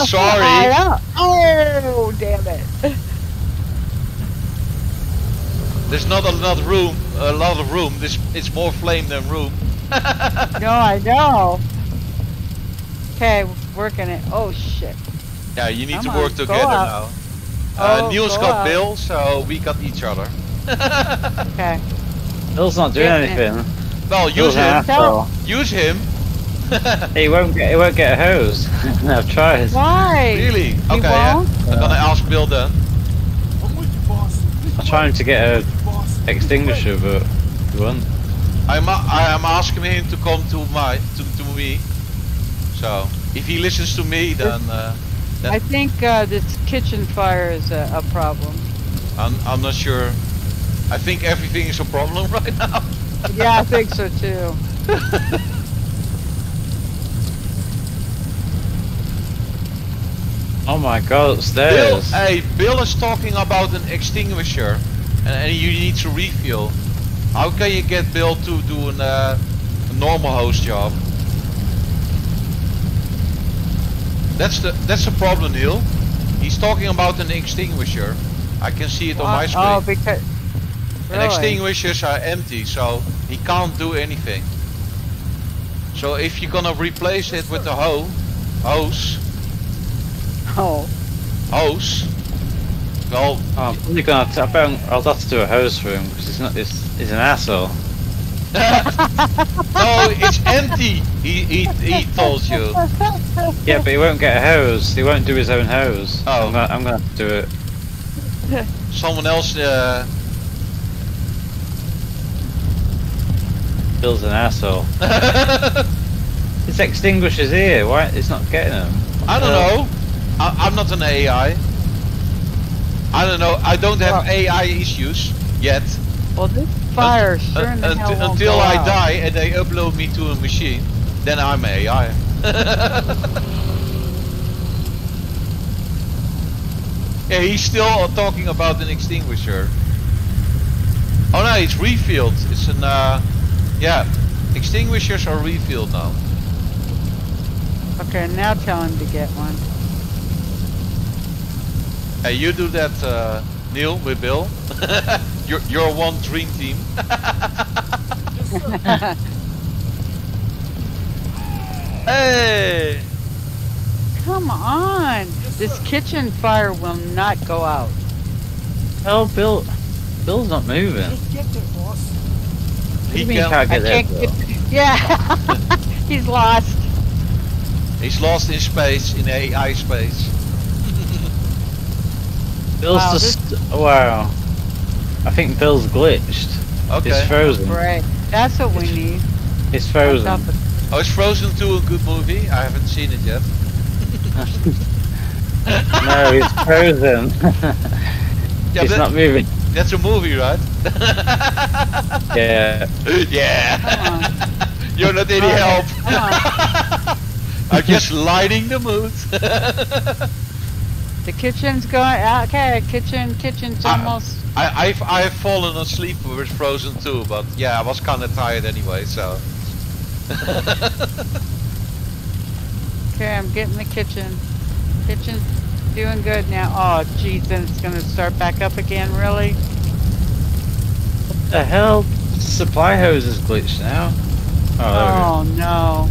Sorry. I know. Oh, damn it. There's not a lot of room. A lot of room. This it's more flame than room. No, I know. Okay, working it. Oh, shit. Yeah, you need Come to on, work go together up. now. Uh, Oh, Niels go got up. Bill, so we got each other. Okay. Bill's not doing Yeah. anything. well, Bill's use an him. asshole. Use him. He won't get. He won't get a hose. I've tried. Why? really? He Okay, yeah. I'm gonna ask Bill then. I'm with you, boss. I'm trying to get a extinguisher, but he won't. I'm a- I am asking him to come to my to, to me. So if he listens to me, then uh, I think uh, this kitchen fire is a, a problem. I'm I'm not sure. I think everything is a problem right now. Yeah, I think so too. Oh my god, Bill, hey, Bill is talking about an extinguisher, and, and you need to refuel. How can you get Bill to do an, uh, a normal hose job? That's the that's the problem, Neil. He's talking about an extinguisher. I can see it on my screen. Oh, because. And extinguishers are empty, so he can't do anything. So if you're gonna replace it with a ho hose, Oh. hose, well, Oh, I'm probably gonna. To, I bet I'll have to do a hose for him because he's not. He's, he's an asshole. no, it's empty. He he he told you. Yeah, but he won't get a hose. He won't do his own hose. Oh. I'm gonna, I'm gonna have to do it. Someone else. Uh, Bill's an asshole. His extinguisher's here. Why? It's not getting him. I don't know. I, I'm not an AI. I don't know. I don't have AI issues yet. Well, this fire sure Un- hell unti- won't until I out. die and they upload me to a machine, then I'm AI. yeah, he's still talking about an extinguisher. Oh no, it's refilled. It's an uh, yeah, extinguishers are refilled now. Okay, now tell him to get one. Hey, you do that, uh, Neil, with Bill. you're you're one dream team. hey. Come on. This kitchen fire will not go out. Oh, Bill. Bill's not moving. Just get there, boss. What He mean can- can't get there, can't Bill? get. Yeah. He's lost. He's lost in space, in AI space. Bill's Wow, just. Wow. I think Bill's glitched. Okay. It's frozen. Great. That's what we need. It's frozen. top of- Oh, is Frozen 2 a good movie? I haven't seen it yet. no, it's frozen. Yeah, it's not moving. That's a movie, right? Yeah. yeah. Come You're not any help. come I'm just lighting the mood. The kitchen's going. Okay, kitchen, kitchen's almost I, I've I've fallen asleep with Frozen too, but yeah, I was kind of tired anyway, so. Okay, I'm getting the kitchen. Kitchen's doing good now. Oh, geez, then it's gonna start back up again, really? What The hell? Supply hose is glitched now. Oh, there we go. Oh,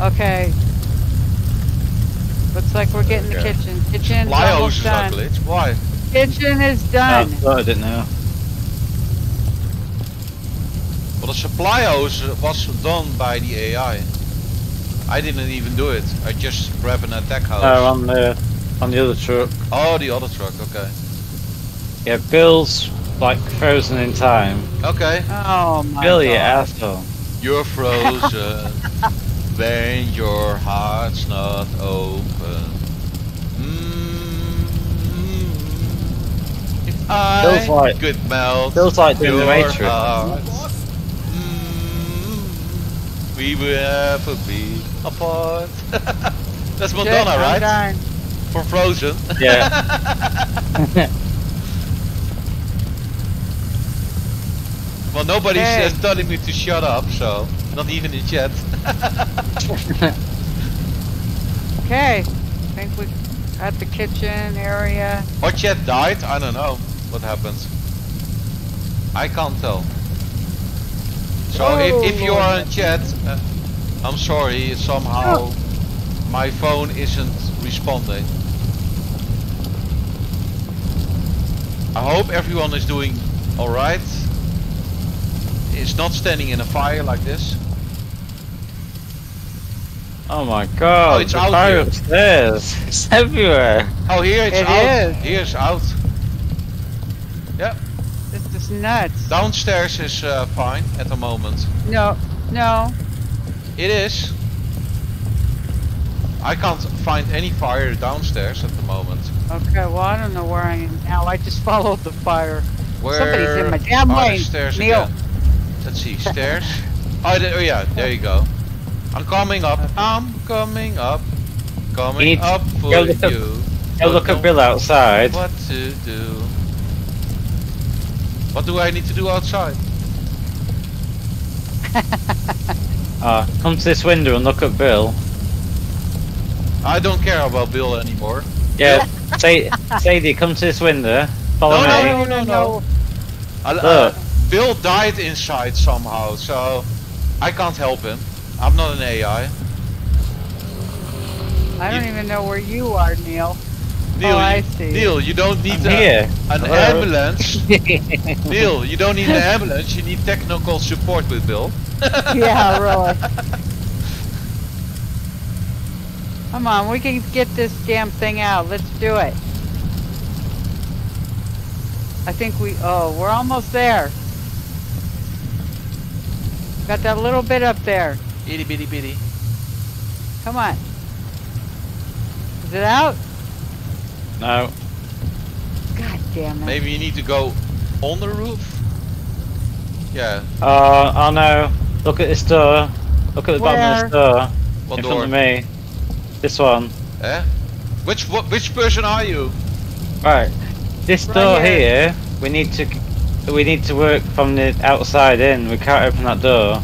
no. Okay. Looks like we're getting the kitchen. kitchen. Kitchen's Fly almost hoses done. are glitch. Why? Kitchen is done. thought I didn't know. Well, the supply hose was done by the AI. I didn't even do it. I just grab an attack hose. Oh, on the on the other truck. oh, the other truck. Okay. Yeah, Bill's like frozen in time. Okay. Oh my Bill, you god. asshole. You're frozen when your heart's not open. Mm, if I Feels like- could melt Feels like doing your the Matrix. heart, Boss? mm, we will ever be apart. That's Shit, Madonna, I'm right? done. From Frozen. Yeah. well, nobody's Okay. uh, telling me to shut up, so not even in chat. Okay. I think we got the kitchen area. Or chat died? I don't know what happened. I can't tell. So Oh, if, if you are in chat, uh, I'm sorry, somehow my phone isn't responding. I hope everyone is doing alright. It's not standing in a fire like this. Oh my god. Oh, it's the out fire here. upstairs. It's everywhere. Oh, here it's It out. is. Here's out. This is nuts. Downstairs is uh, fine at the moment. No, no. It is. I can't find any fire downstairs at the moment. Okay, well I don't know where I am now. I just followed the fire. Where Somebody's in my damn are lane, Neil. again? Let's see, stairs. oh, there, oh yeah, there you go. I'm coming up. I'm coming up. Coming up for go look up- you. Go look Don't at Bill outside. What to do? What do I need to do outside? Ah, come to this window and look at Bill. I don't care about Bill anymore. Yeah, say, Sadie, come to this window. Follow No, me. no, no, no, no. I- uh, Look. Bill died inside somehow, so I can't help him. I'm not an AI. I don't You- even know where you are, Neil. Neil, Oh, I see. Neil, you don't need a- an Hello. ambulance. Neil, you don't need an ambulance. You need technical support with Bill. yeah, really. Come on, we can get this damn thing out. Let's do it. I think we, oh, we're almost there. Got that little bit up there. Itty bitty bitty. Come on. Is it out? no. God damn it. Maybe you need to go on the roof. Yeah. Uh, oh no. Look at this door. Look at the bottom of this door. What in door? front of me. This one. Eh? Which wh- which person are you? Right. This Right door here. here, we need to we need to work from the outside in. We can't open that door.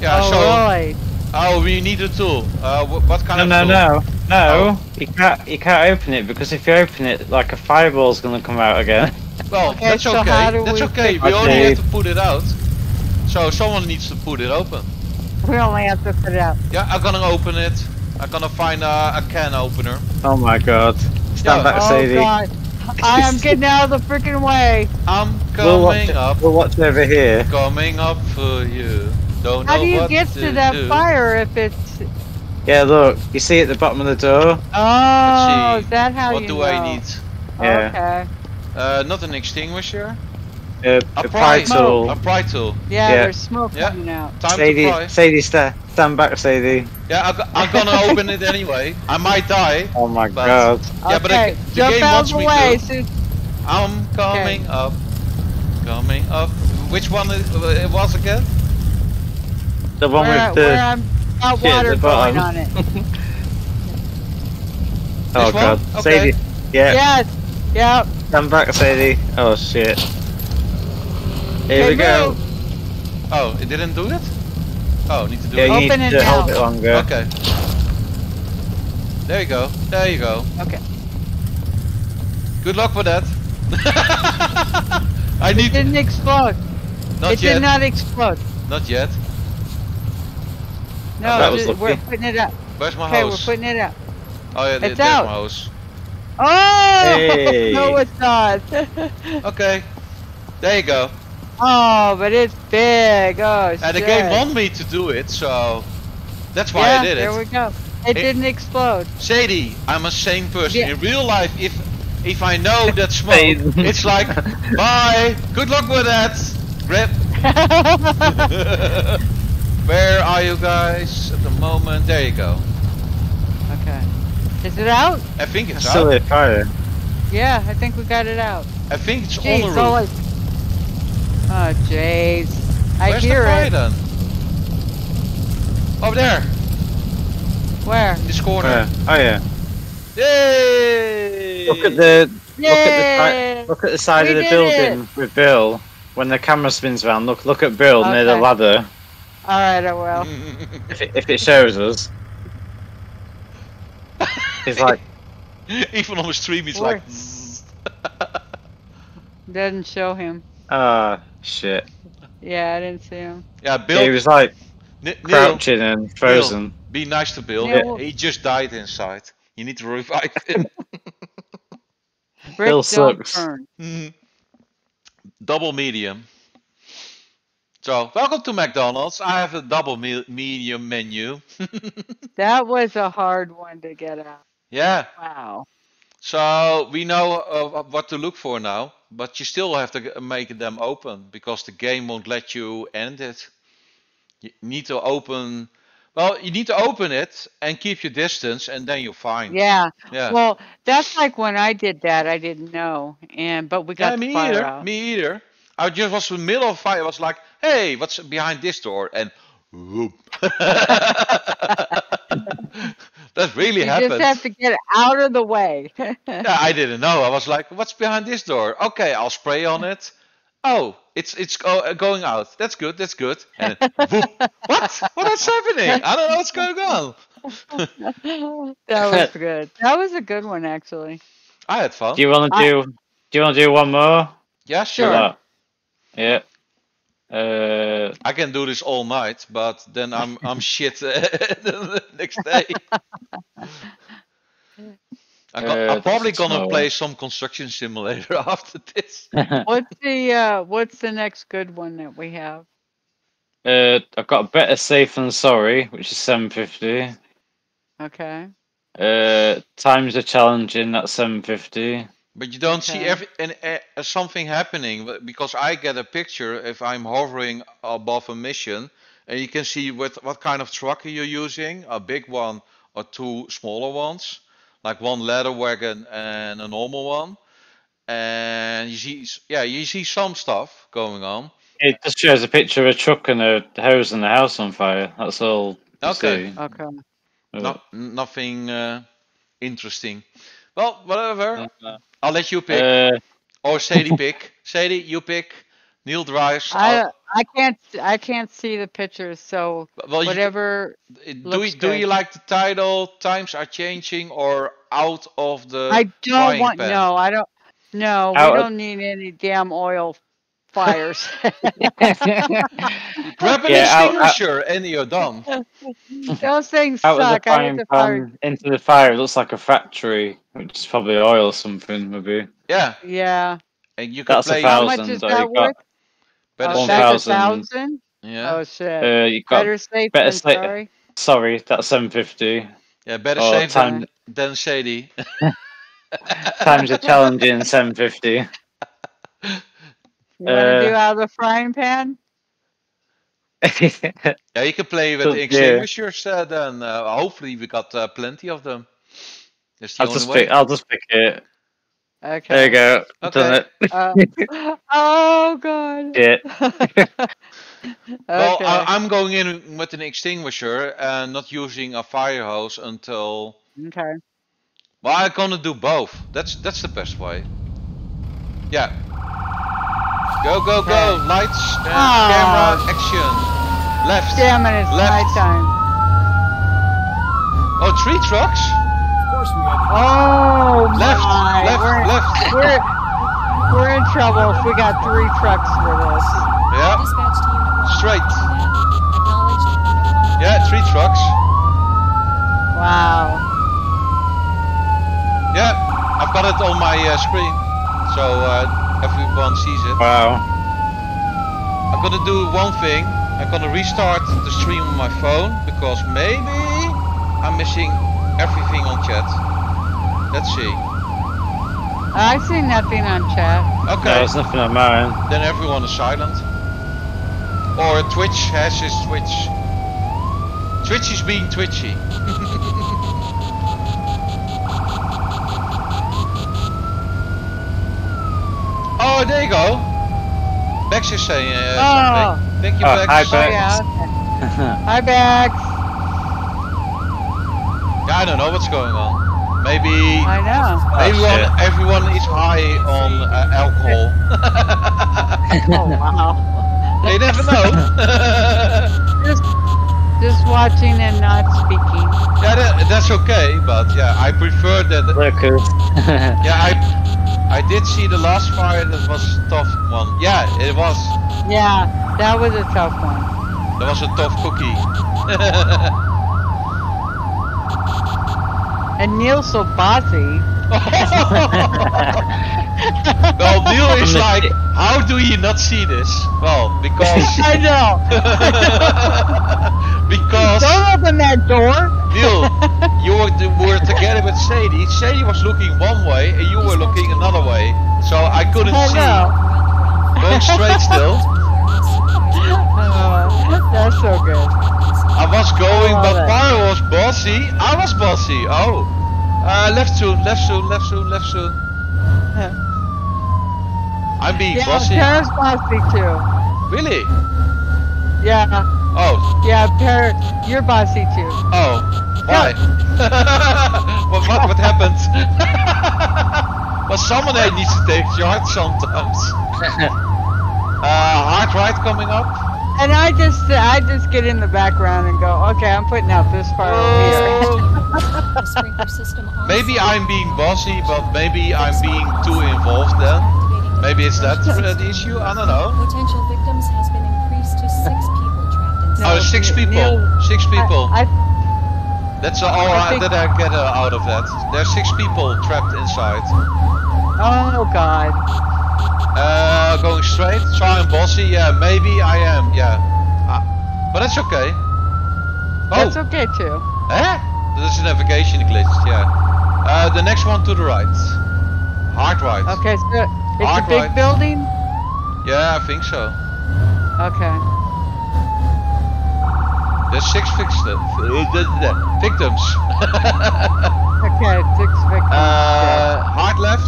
Yeah. oh, so. really? Oh, we need a tool. Uh, what kind No, of no, tool? no, no. Oh. You can't you can't open it because if you open it, like a fireball's gonna come out again. Well, Okay, that's so okay. how That's we okay. We only Okay. have to put it out. So someone needs to put it open. We only have to put it out. Yeah, I'm gonna open it. I'm gonna find a, a can opener. Oh my god. Stand Yeah. back, oh, Sadie. God. I am getting out of the freaking way. I'm We'll watch, coming up, we'll watch over here. coming up for you. Don't How know do you what get to that do. fire if it's... Yeah, look. You see at the bottom of the door? Oh, is that how What you do know? I need? Yeah. Okay. Uh, not an extinguisher. Uh, A a pry pry tool. A pry tool. Yeah, Yeah. there's smoke Yeah. coming out. Time to Sadie, pry. Sadie, sta stand back, Sadie. Yeah, I'm, gonna open it anyway. I might die. Oh my But- god. Yeah, but okay, the- the jump game out wants me way. to. so- I'm coming up. Coming up. Which one it, it was again? The one where, with the. where I'm got shit at water the going bottom. on it. oh This one? god. Okay. Sadie. Yeah. Yes. Yep. Stand back, Sadie. Oh shit. Here we go. Oh, it didn't do it? Oh, need to do Yeah, it. you Open need it to hold it longer. Okay. There you go. There you go. Okay. Good luck with that. I It need didn't explode. not it yet. did not explode. Not yet. No, that was we're putting it up. Where's my Okay, we're putting it up. oh yeah, there- It's there's out. my hose. Oh! Hey. no, it's not. Okay. There you go. Oh, but it's big. Oh, And the shit. game wanted me to do it, so that's why yeah, I did it. there we go. It, It- didn't explode. Sadie, I'm a sane person. Yeah. In real life, if if I know that smoke, it's like, bye, good luck with that. Rip. Where are you guys at the moment? There you go. okay. Is it out? I think it's Still out. a fire. Yeah, I think we got it out. I think it's Jeez, on the all roof. I- Oh, jeez. I Where's hear the fire it. then? Over there, Where? this corner. Where? Oh yeah. Yay! Look at the look at the look at the side We of the did building with Bill. When the camera spins around, look look at Bill near the ladder. All right, I will. If it, if it shows us, he's like, Even on the stream, he's like. Doesn't show him. ah shit. Yeah, I didn't see him. yeah, Bill. he was like N- Neil, crouching and frozen. be nice to Bill. Yeah. He just died inside. You need to revive him. Rick, Bill sucks. burn. Mhm. double medium. So, welcome to McDonald's. I have a double me- medium menu. That was a hard one to get out. yeah. Wow. So we know uh, what to look for now, but you still have to make them open because the game won't let you end it. You need to open. Well, you need to open it and keep your distance, and then you're fine. Yeah. Yeah. Well, that's like when I did that. I didn't know, and but we got yeah, me either. out. Me either. I just was in the middle of fire. I was like, "Hey, what's behind this door?" And whoop. that really you happened. just have to get out of the way. Yeah, I didn't know. I was like, "What's behind this door?" Okay, I'll spray on it. Oh, it's it's go, uh, going out. That's good. That's good. And then, whoop. what? What's happening? I don't know what's going on. that was good. That was a good one, actually. I had fun. Do you want to I- do? Do you want to do one more? yeah, Sure. sure. Yeah. Uh, I can do this all night, but then I'm I'm shit the next day. I'm, Uh, I'm probably gonna no- play some construction simulator after this. What's the uh, What's the next good one that we have? uh, I've got better safe than sorry, which is seven fifty. Okay. Uh, times are challenging. That's seven fifty. But you don't see every and, uh, something happening because I get a picture if I'm hovering above a mission, and you can see what what kind of truck you're using, a big one or two smaller ones, like one ladder wagon and a normal one, and you see yeah you see some stuff going on. It just shows a picture of a truck and a hose and a house on fire. That's all. you Okay. see. Okay. Uh, No, nothing uh, interesting. Well, whatever. uh, I'll let you pick. uh, or Sadie pick. Sadie, you pick. Neil drives. I I'll- can't I can't see the pictures, so well, you, whatever. do you, looks do you good. like the title? Times are changing or out of the I don't want. pan? No, I don't. No, Out we of- don't need any damn oil fires. Grab an Yeah, out- out- extinguisher and you're done. Those things out of the suck. I frying hate the fire. pan into the fire. It looks like a factory, which is probably oil or something, maybe. Yeah, Yeah. and you can That's a play. How much Thousand, is so that you got- worth? Better Oh, One that's a thousand. thousand. Yeah, Oh shit. Uh, you got better safe better than sa- sorry. sorry, that's seven fifty. yeah, better Oh, safe time- than, than Sadie. Times are challenging seven fifty. You want to Uh, do out of the frying pan? Yeah, you can play with So, the yeah. extinguishers. Uh, then uh, hopefully we got uh, plenty of them. The I'll just way. pick. I'll just pick it. Okay. There you go. Done Okay. it. Uh, oh god. Shit. Well, okay. I, I'm going in with an extinguisher and not using a fire hose until. okay. Well, I'm gonna do both. That's that's the best way. Yeah. Go, go, go. Okay. Lights, and Ah. camera, action. Left. Damn it, it's Left. nighttime. Oh, three trucks? Of course we had to. Oh Left, my. left, we're, left. We're, we're in trouble if we got three trucks for this. Yeah. Dispatch to unit one. Straight. Acknowledged unit one. Yeah, three trucks. Wow. Yeah, I've got it on my uh, screen, so uh, everyone sees it. Wow. I'm gonna do one thing. I'm gonna restart the stream on my phone because maybe I'm missing everything on chat. Let's see. I see nothing on chat. No, Okay, there's nothing on mine. then everyone is silent. Or Twitch has his Twitch. Twitch is being twitchy. oh, there you go. Bex is saying uh, Oh. something. Thank you, Oh, Bex. hi, Oh, yeah. Okay. Hi, Bex. Yeah, I don't know what's going on. Maybe I know. everyone, shit. everyone is high on uh, alcohol. Oh, wow. you never know. Just, just watching and not speaking. yeah, that, that's okay, but yeah, I prefer that. Lucas. Yeah, I I did see the last fire. That was a tough one. Yeah, it was. Yeah, that was a tough one. That was a tough cookie. And Neil's so bossy. well, Neil is like, how do you not see this? Well, because I know. because Don't open that door. Neil, you were, were together with Sadie. Sadie was looking one way and you were looking another way, so I couldn't I see. know. Going straight still. Oh, that's so good. I was going, I but. Pyro was bossy. I was bossy. Oh, uh, left soon, left soon, left soon, left soon. I'm being Yeah, bossy. Para's bossy too. Really? Yeah, Oh, yeah, Para, you're bossy too. oh, why? what, what, what happened? well, someone needs to take charge sometimes. Uh, hard right coming up. And I just, I just get in the background and go, okay, I'm putting out this fire over here. System on maybe site. I'm being bossy, but maybe I'm being too involved then. Maybe it's that uh, the issue. I don't know. Potential victims has been increased to six people trapped inside. Oh, six people. Six people. I, That's all I I, that I get uh, out of that. There's six people trapped inside. oh God. Uh, going straight. So I'm bossy. Yeah, maybe I am. Yeah. Uh, but that's okay. Oh, That's okay too. eh? There's a navigation glitch. Yeah. Uh, the next one to the right. Hard right. Okay, so it's Hard a big right. building. Yeah, I think so. Okay. There's six victims. victims. Okay, six victims. Uh, hard left.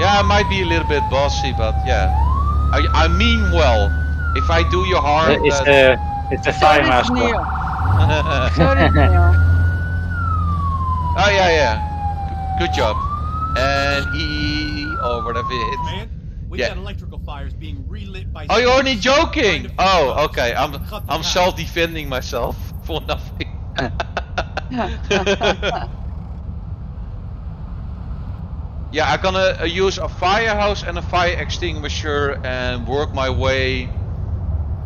Yeah, I might be a little bit bossy, but yeah. I, I mean well. If I do your harm, it's then- a it's a so fire did master. Neil. So did Neil. oh yeah, yeah. Good job. And E or whatever it is. Man, we Yeah. got electrical fires being relit by. Oh, you're only joking. Oh, okay. I'm to cut them I'm self-defending myself for nothing. yeah, I'm gonna uh, use a firehouse and a fire extinguisher and work my way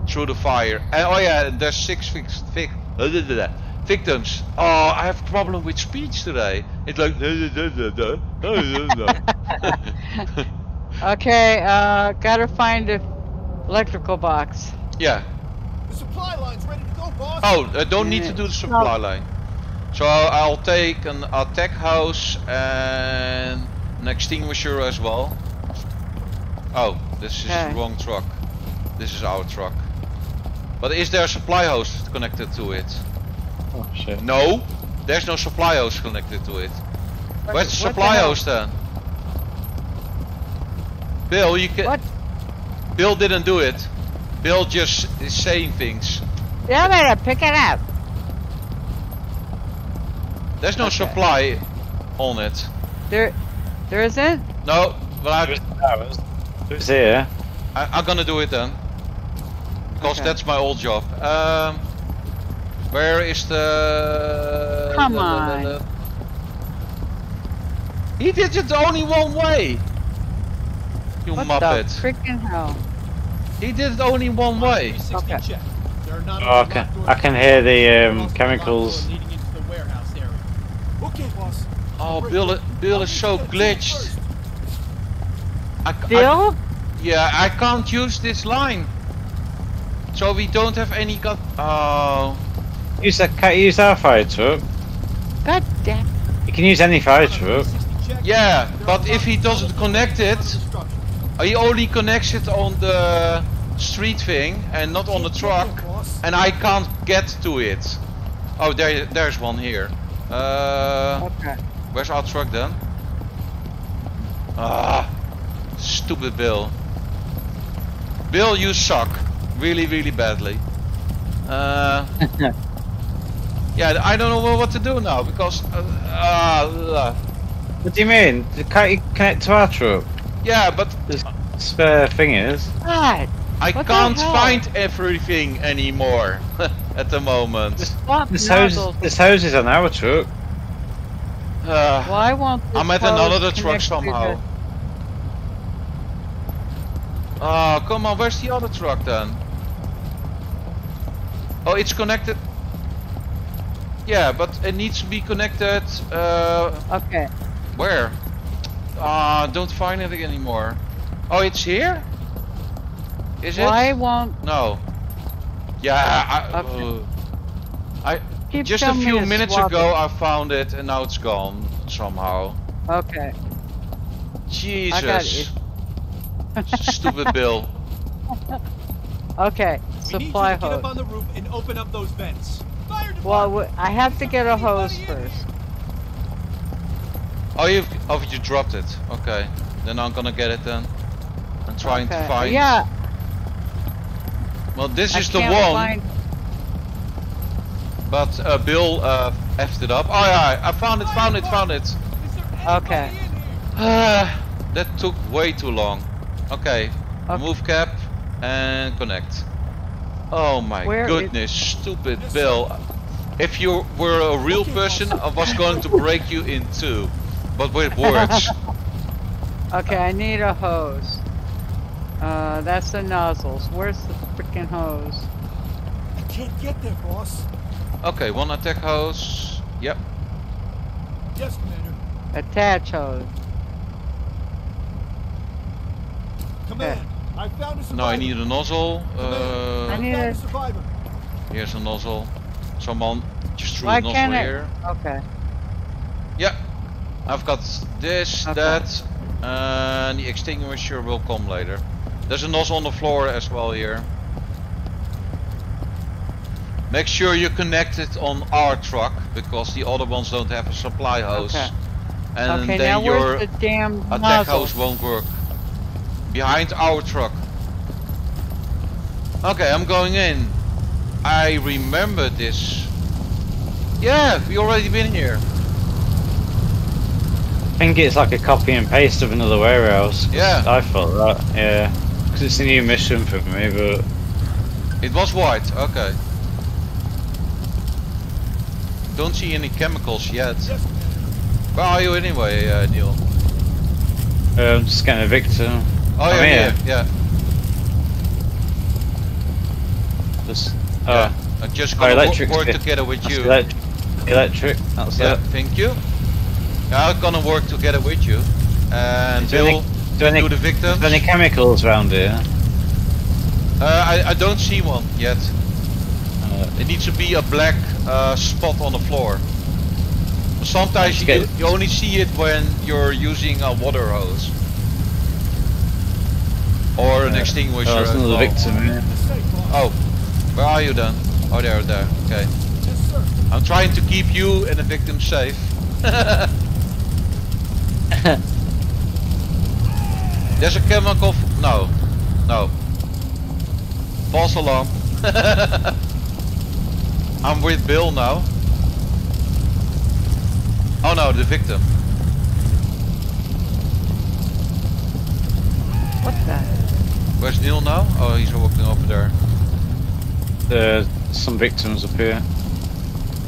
through the fire. And, oh yeah, there's six fix, vic, victims. Oh, I have a problem with speech today. It's like. Okay, uh, gotta find a electrical box. yeah. The supply line's ready to go, boss. Oh, I don't need to do the supply line. So I'll take an attack hose and an extinguisher as well. Oh, this is Okay. the wrong truck. This is our truck. But is there a supply hose connected to it? Oh shit. No, there's no supply hose connected to it. What- Where's the supply hell? house then? Bill, you can. What? Bill didn't do it. Bill just is saying things. Yeah, better pick it up. There's no Okay. supply on it. There, there isn't. No, but I, was, it was here. I, I'm gonna do it then. Because Okay. that's my old job. Um, where is the... Come the- the- on. the- He did it only one way! You What muppet. the freaking hell? He did it only one way. 360 Okay. There are Oh, only I can, locked doors I can hear the um, also a locked chemicals. door leading into the warehouse area. Okay, boss. Oh, Bill, Bill is so to get to it glitched. first. I, I- Bill? yeah, I can't use this line. So we don't have any gun. Oh. Use that. Can't use our fire truck? God damn. You can use any fire truck. Yeah, but if he doesn't connect it, into the structure. he only connects it on the street thing and not on the truck. And I can't get to it. Oh, there, there's one here. Uh, Okay. where's our truck then? Ah, stupid Bill. Bill, you suck. Really, really badly. Uh, yeah, I don't know what to do now because. Uh, uh, What do you mean? Can't you connect to our truck? yeah, but The spare thing is. God. I What can't find everything anymore at the moment. Stop This hose, this hose is on our truck. Uh, Why won't I'm at another truck somehow. Oh, come on, where's the other truck then? Oh, it's connected. Yeah, but it needs to be connected. Uh, Okay. where? Ah, don't find it anymore. Oh, it's here? Is it? Why won't No. Yeah, I, Okay. uh, I just a few minutes ago I found it and now it's gone somehow. Okay. Jesus. it. Stupid Bill. Okay. We need you Supply to get up on the roof and open up those vents. Fire Well, I have to get a hose first. Oh, you oh you dropped it. Okay, then I'm gonna get it then. I'm trying Okay. to find. Yeah. Well, this I is the can't one, find- but uh, Bill uh, effed it up. Oh yeah, I found it, found it, found it. Is there Okay. anybody? Ah, that took way too long. Okay, Okay. move cap and connect. Oh my Where is- goodness, stupid Bill. If you were a real person. I was going to break you in two, but with words. Okay, I need a hose. Uh, that's the nozzles. Where's the freaking hose? I can't get there, boss. okay, one attack hose. Yep. Yes, Commander. Attach hose. Come Command. I found a survivor. No, I need a nozzle. Uh, I I need a- a survivor. Here's a nozzle. Someone just threw Why a nozzle can't it? here. Okay. Yeah. I've got this, Okay. that, and the extinguisher will come later. There's a nozzle on the floor as well here. Make sure you connect it on our truck because the other ones don't have a supply hose. Okay. And okay, then now your where's the damn attack nozzle? hose won't work. Behind our truck. Okay, I'm going in. I remember this. Yeah, we already been here. I think it's like a copy and paste of another warehouse. Yeah. I thought that, yeah. Because it's a new mission for me, but It was white, okay. Don't see any chemicals yet. Where are you anyway, uh, Neil? uh, I'm just getting a victim. Oh yeah, here. yeah, yeah. Just, yeah. oh, I'm just Oh, gonna work bit. together with you. elect- electric, that's Yeah, it. thank you. I'm gonna work together with you. And there any- Do any, do the victims. is there any chemicals around here? Uh, I, I don't see one yet. Uh, It needs to be a black uh, spot on the floor. Sometimes you, you only see it when you're using a water hose. Or an extinguisher oh, there's as another well. victim here. The safe, boss. Oh, where are you then? Oh, there, there. Okay. I'm trying to keep you and the victim safe. There's a chemical. F- no, no. False alarm. I'm with Bill now. Oh no, the victim. What the? Where's Neil now? Oh, he's walking over there. There's some victims up here.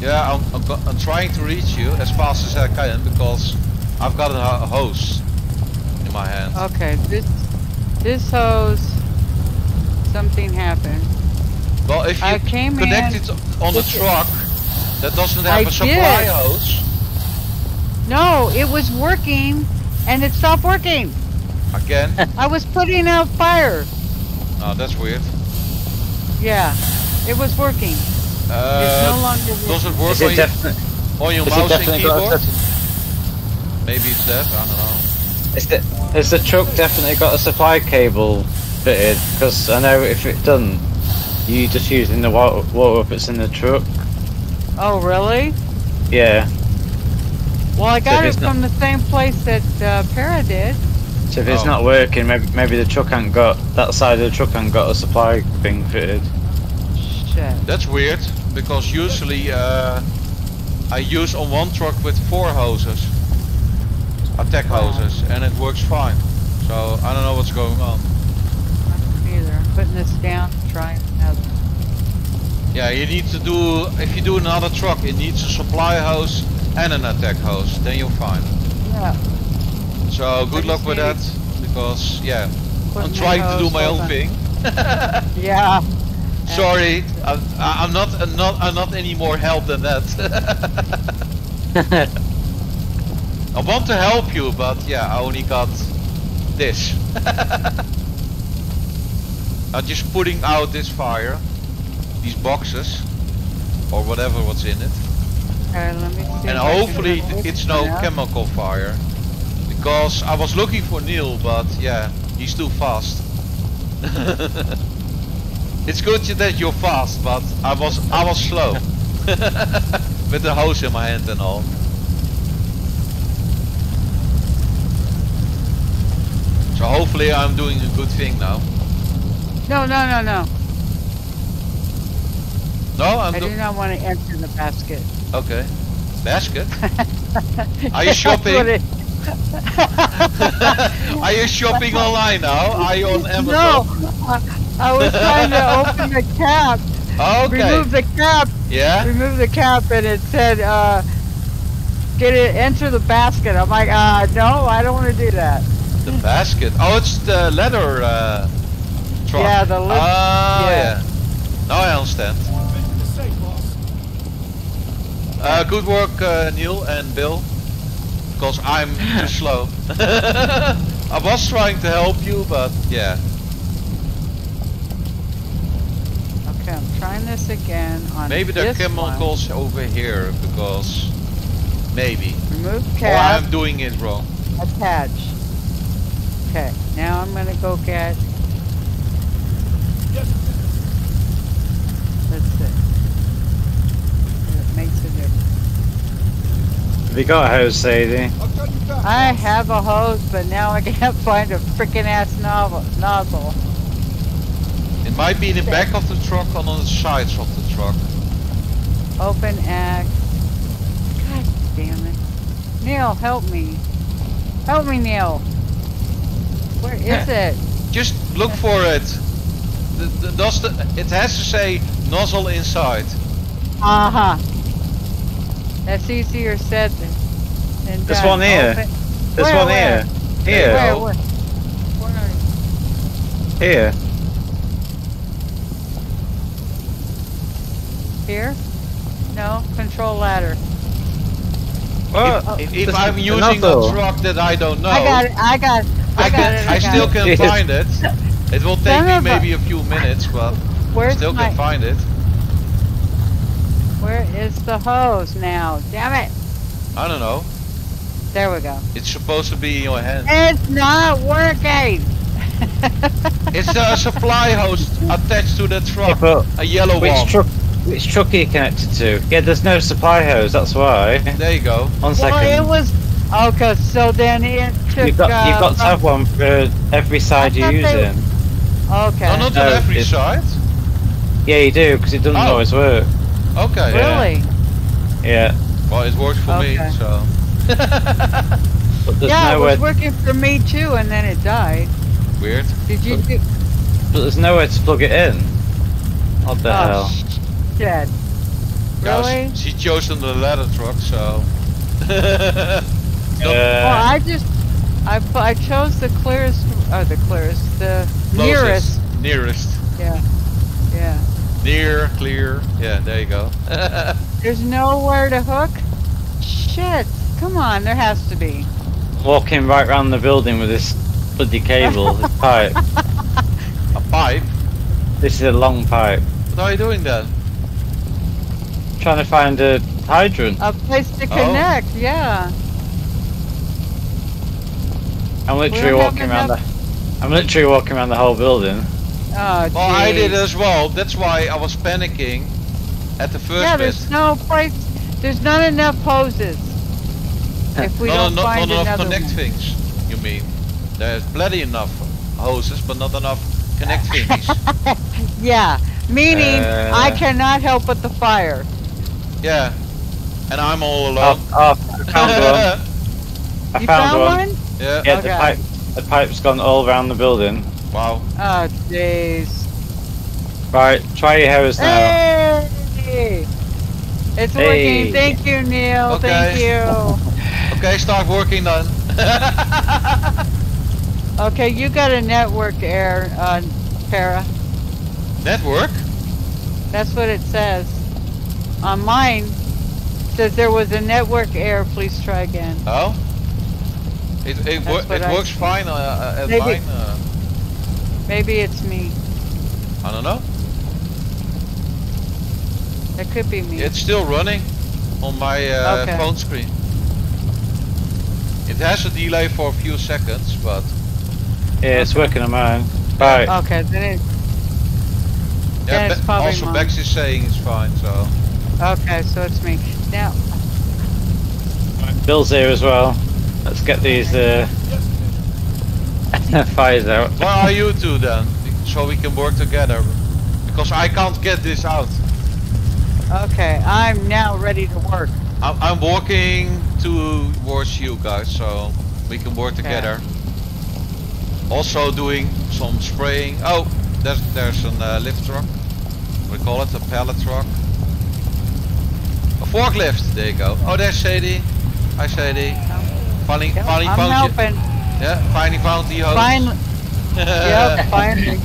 Yeah, I'm, I'm, I'm trying to reach you as fast as I can because I've got a, ho- hose in my hand. Okay, this this hose. Something happened. well, if you I came connect in it on the truck that doesn't have I a supply did. hose, No, it was working, and it stopped working. Again, I was putting out fire. oh, that's weird. Yeah, it was working. It's no Uh, longer does it work Is on, it your, definitely? on your it mouse and definitely got a keyboard? Maybe it's that, I don't know. Is the has the truck definitely got a supply cable fitted? Because I know if it doesn't, you just using the water, water if it's in the truck. Oh, really? Yeah. Well, I got it it's not- from the same place that uh, Para did. So if it's Oh. not working, maybe maybe the truck ain't got that side of the truck ain't got a supply thing fitted. Shit. That's weird because usually uh, I use on one truck with four hoses, attack Wow. hoses, and it works fine. So I don't know what's going on. Either I'm putting this down. Trying another. Yeah, you need to do if you do another truck, it needs a supply hose and an attack hose. Then you're fine. Yeah. So good luck with that because yeah, I'm trying to do my own thing. Yeah. Sorry, I'm, I'm not I'm not I'm not any more help than that. I want to help you, but yeah, I only got this. I'm just putting out this fire, these boxes, or whatever what's in it, Okay, let me see. and if I can hopefully it's no out. chemical fire, because I was looking for Neil, but yeah, he's too fast. it's good that you're fast, but I was I was slow with the hose in my hand and all. So hopefully I'm doing a good thing now. No, no, no, no. No, I'm I do- do not want to enter the basket. okay. Basket. Are you That's shopping? What it- Are you shopping online now? Are you on no, Amazon? I, I was trying to open the cap, Okay. remove the cap, Yeah. remove the cap, and it said, uh, "Get it, enter the basket." I'm like, uh, no, I don't want to do that. The basket. Oh, it's the leather uh, truck. Yeah, the le- Ah, yeah. yeah. Now I understand. Making the safe, boss. Uh, good work, uh, Neil and Bill. Because I'm too slow. I was trying to help you, but yeah. Okay, I'm trying this again on Maybe there are this one. chemicals over here because maybe. Remove Or I'm doing it wrong. attach. Okay, now I'm gonna go get. Yes, Let's see. It makes a difference. Have you got a hose, Sadie? I'll cut you back. I have a hose, but now I can't find a freaking ass nozzle. It might be in the back of the truck or on the sides of the truck. Open act. God damn it. Neil, help me. Help me, Neil. Where is it? Just look for it. The, the, does the, it has to say nozzle inside. Uh huh. That's easier said than, than This done. one here. Open- This Where, one where? here. Here. Where, where? Where are you? Here. Here? No, control ladder. What? If, if This I'm using nozzle. a truck that I don't know, I got it, I got it, I got it, I, I still it. can Yes. find it. It will take me maybe a few minutes, but I still my, can find it. Where is the hose now? Damn it. I don't know. There we go. It's supposed to be in your hand. It's not working. It's a supply hose attached to the truck. but A yellow which one. truck? Which truck are you connected to? Yeah, there's no supply hose. That's why. There you go. One second. Well, it was okay. So then it took. You've got, uh, you've got to have one for every side you're thought they- using. Okay. No, not No, on every it's- side. Yeah, you do, because it doesn't Oh. always work. Okay. Really? Yeah, Well, it works for me, so. but there's yeah, it was working for me too, and then it died. Weird. Did you do? But there's nowhere to plug it in. What the Oh, hell? shit. Yeah, Really? she, she chose on the ladder truck, so. yeah. Well, I just, I, I chose the clearest, oh, the clearest, the nearest. Nearest. Yeah, yeah. Near, clear. Yeah, there you go. There's nowhere to hook? Shit, come on, there has to be. walking right round the building with this bloody cable, this pipe. A pipe? This is a long pipe. What are you doing then? trying to find a hydrant. A place to Oh. connect, yeah. I'm literally walking around the. I'm literally walking around the whole building. Oh, Well, I did as well. That's why I was panicking at the first Yeah, bit. there's no place, there's not enough hoses. If we not, don't enough- find not enough connect one. things, you mean? There's plenty enough hoses, but not enough connect things. Yeah, meaning I Uh. cannot help but the fire. yeah. And I'm all Oh, alone. oh, I found one. I You found, found one. one? yeah. Yeah, the pipe. The pipe's gone all around the building. Wow. Oh, jeez. Right, try your hose now. Hey! It's Hey. working. Thank you, Neil. Thank Okay. you. Okay, start working then. Okay, you got a network error, uh, Para. Network? That's what it says. On mine, it says there was a network error. Please try again. Oh? It, it, wor- it works see. fine uh, uh, at Maybe- mine. Uh, Maybe it's me. I don't know. It could be me. It's still running on my uh, Okay. phone screen. It has a delay for a few seconds, but Yeah, it's working on mine. Right, Okay, then it. yeah, Then it's probably also mine. Bex is saying it's fine, so. Okay, so it's me. Now, Bill's here as well. Let's get these uh, fires out. Where are you two then? So we can work together. Because I can't get this out. okay, I'm now ready to work. I'm, I'm walking towards you guys, so we can work Okay. together. Also doing some spraying. Oh, there's there's an uh, lift truck. We call it a pallet truck. A forklift. There you go. Oh, there's Sadie. Hi, Sadie. Finally, Yep, finally I'm found you. Yeah, finally found the hose. Finally, yep, finally.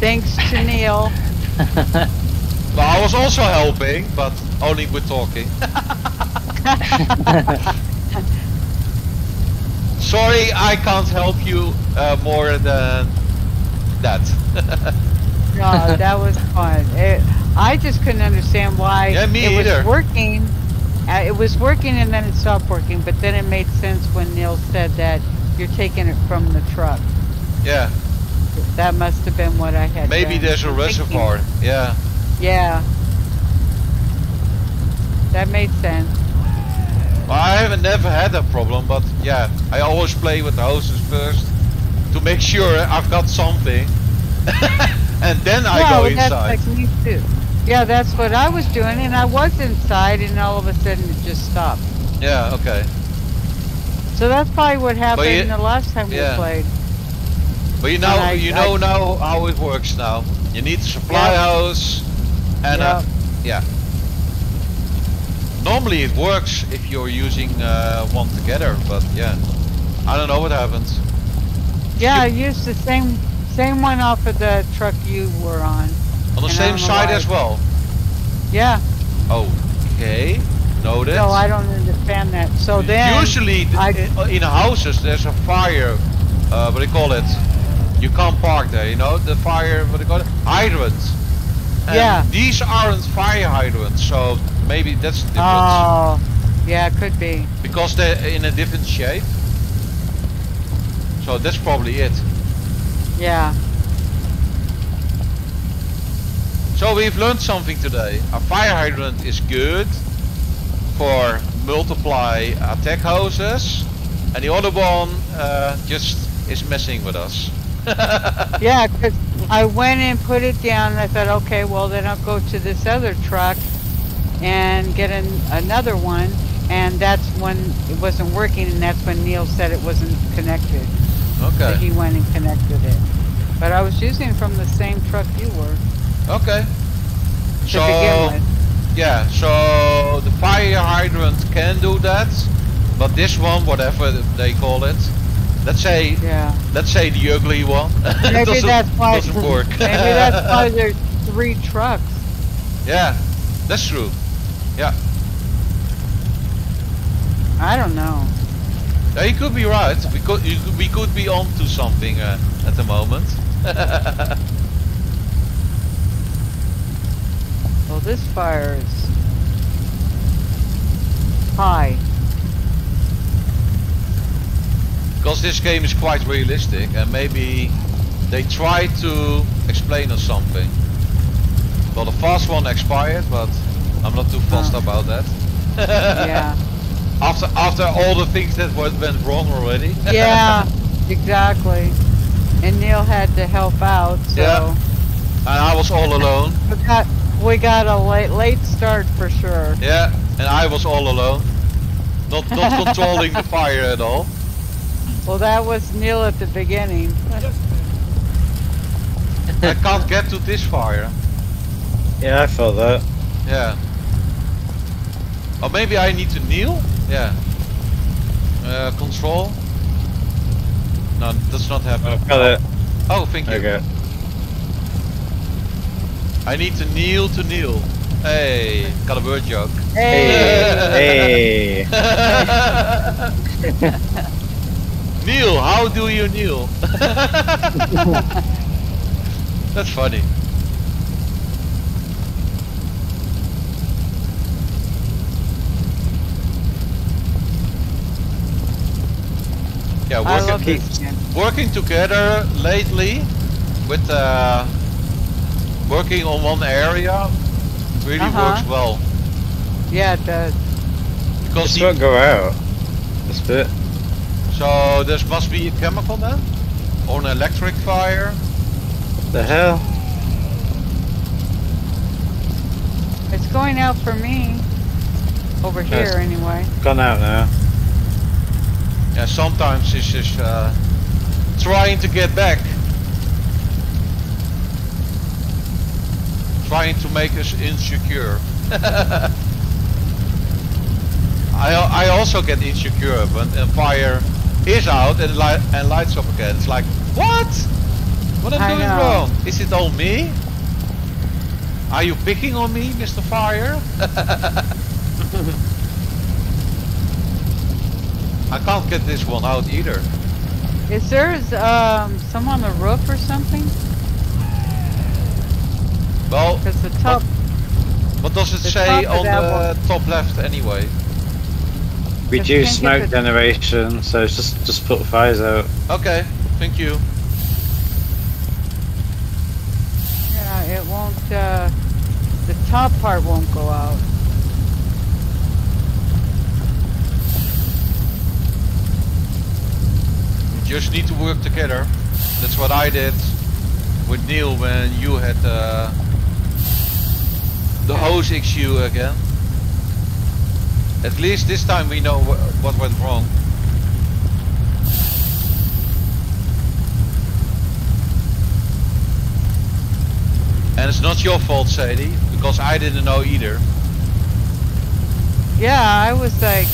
Thanks to Neil. well, I was also helping, but only with talking. Sorry, I can't help you uh, more than that. No, that was fun. It, I just couldn't understand why Yeah, it was working. Uh, it was working and then it stopped working, but then it made sense when Neil said that you're taking it from the truck. yeah, That must have been what I had. maybe done. there's a reservoir. Yeah. Yeah. That made sense. Well, I haven't never had that problem, but yeah, I always play with the hoses first to make sure I've got something, and then I well, go that's inside. like me too. Yeah, that's what I was doing, and I was inside, and all of a sudden it just stopped. Yeah, okay. So that's probably what happened you- the last time yeah. we played. But you know, I- you I- know now how it works now. You need a supply Yeah. hose, and uh, yeah. Normally it works if you're using uh, one together, but yeah, I don't know what happens. Yeah, I used the same same one off of the truck you were on. On the And same side as well. Yeah. Okay, noted. No, I don't understand that. So then, Usually I- in, in houses there's a fire, uh, what do you call it? You can't park there, you know? The fire, what do you call it? Hydrants. And Yeah. These aren't fire hydrants, so maybe that's the difference. oh, yeah, it could be. Because they're in a different shape. So that's probably it. Yeah. So we've learned something today. A fire hydrant is good for multiply attack hoses, and the other one uh, just is messing with us. Yeah, 'cause I went and put it down, and I thought, okay, well then I'll go to this other truck and get an, another one, and that's when it wasn't working, and that's when Neil said it wasn't connected. Okay. he went and connected it. But I was using from the same truck you were Okay. to So yeah, so the fire hydrant can do that, but this one, whatever they call it, let's say Yeah. let's say the ugly one, Maybe doesn't, that's why. doesn't work. Maybe that's why there's three trucks. yeah, that's true. Yeah, I don't know. yeah, you could be right. We could we could be on to something uh, at the moment. Well, this fire is high. Because this game is quite realistic and maybe they try to explain us something. Well, the fast one expired, but I'm not too fussed Oh. about that. Yeah. After after all the things that went went wrong already. Yeah, exactly. And Neil had to help out, so Yeah. and I was all alone. We got a late late start for sure. Yeah, and I was all alone. Not not controlling the fire at all. Well, that was Neil at the beginning. I can't get to this fire. Yeah, I felt that. Yeah. Or maybe I need to kneel? Yeah. Uh, control? No, that's not happening. I've got it. Oh, thank you. Okay. I need to kneel to kneel. Hey, got a word joke. Hey. Hey. kneel, how do you kneel? that's funny. Yeah, working, love this game. working together lately with uh, working on one area really Uh-huh. works well Yeah, it does. because this won't go out. This bit. so this must be a chemical then or an electric fire What the hell? It's going out for me. Over Yes. here, anyway. Gone out now. yeah sometimes it's just uh, trying to get back trying to make us insecure I, I also get insecure when a fire is out and, li- and lights up again it's like what what am I doing know. wrong is it all me are you picking on me Mr. Fire I can't get this one out either Is there um some on the roof or something? Well Because the top. What does it say on that the top left anyway? Reduce smoke generation, so it's just just put fires out. Okay, thank you. Yeah, it won't. Uh, the top part won't go out. We just need to work together. That's what I did with Neil when you had uh, the hose issue again. At least this time we know wh- what went wrong. And it's not your fault, Sadie, because I didn't know either. Yeah, I was like,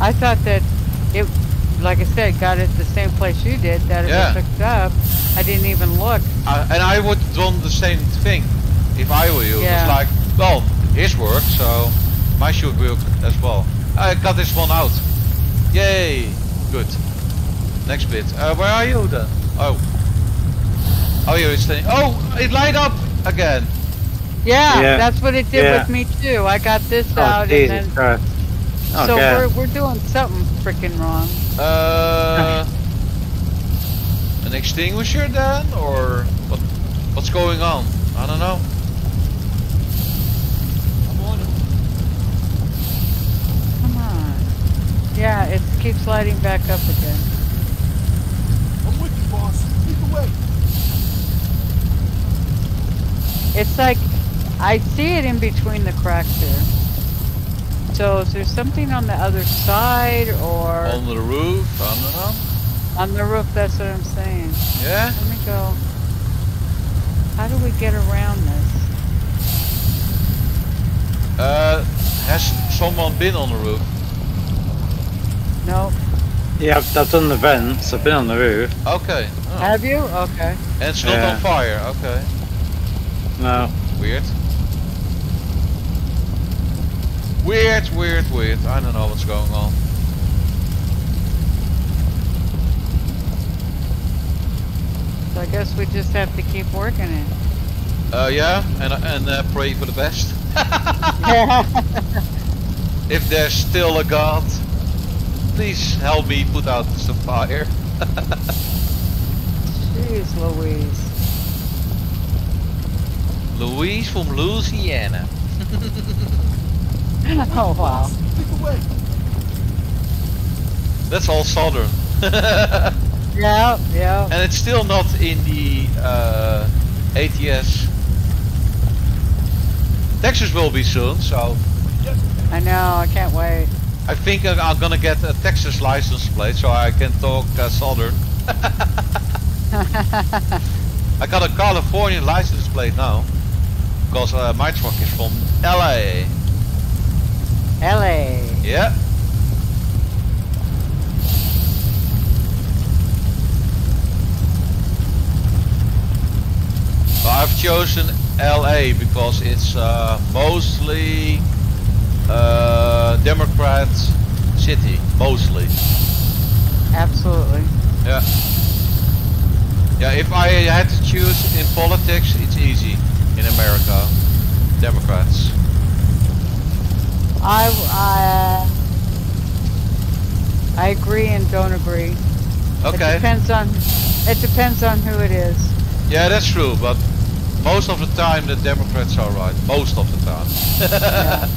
I thought that it, like I said, got it the same place you did. That it Yeah. was hooked up. I didn't even look. I, and I would have done the same thing if I were you. Yeah. It's like, well, his work, so my should work as well. I got this one out. Yay! Good. Next bit. Uh, where are you then? Oh. Oh, here it's staying. Oh, it light up again. Yeah, Yeah. that's what it did Yeah. with me too. I got this Oh, out, and then Christ. Oh, so God. we're we're doing something freaking wrong. Uh, an extinguisher then, or what? What's going on? I don't know. I'm on it. Come on. Yeah, it keeps lighting back up again. I'm with you, boss. Either way. It's like I see it in between the cracks here. So is there something on the other side or On the roof. I don't know. On the roof, that's what I'm saying. Yeah? Let me go. How do we get around this? Uh, has someone been on the roof? Nope. Yeah, I've, I've done the vents. I've been on the roof. Okay. Oh. Have you? Okay. And it's not Yeah. on fire. Okay. No. Weird. Weird, weird, weird. I don't know what's going on. So I guess we just have to keep working it. Uh, yeah, and and uh, pray for the best. if there's still a god, please help me put out some fire. Jeez Louise. Louise from Louisiana. Oh wow. Lead the way. That's all southern. and Yeah, And it's still not in the uh, ATS. Texas will be soon, so I know, I can't wait. I think I'm gonna get a Texas license plate so I can talk uh, southern. I got a California license plate now. Because uh, my truck is from LA. LA. Yeah. Well, I've chosen LA because it's uh, mostly uh, Democrat city, mostly. Absolutely. Yeah. Yeah, if I had to choose in politics, it's easy in America. Democrats. I, I, I agree and don't agree. Okay. It depends on, it depends on who it is. Yeah, that's true, but most of the time the Democrats are right. Most of the time. Yeah.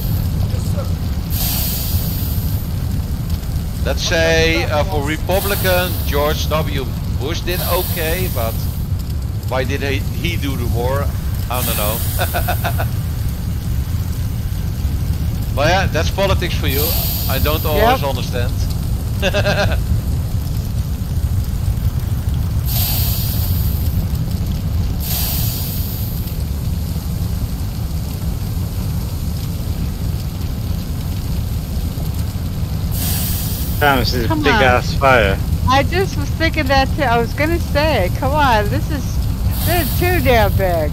Let's say uh, for Republican, George W. Bush did okay, but why did he, he do the war? I don't know. but yeah, that's politics for you. I don't always Yep. understand. Damn, this is a big on. ass fire. I just was thinking that too. I was gonna say, come on, this is, this is too damn big.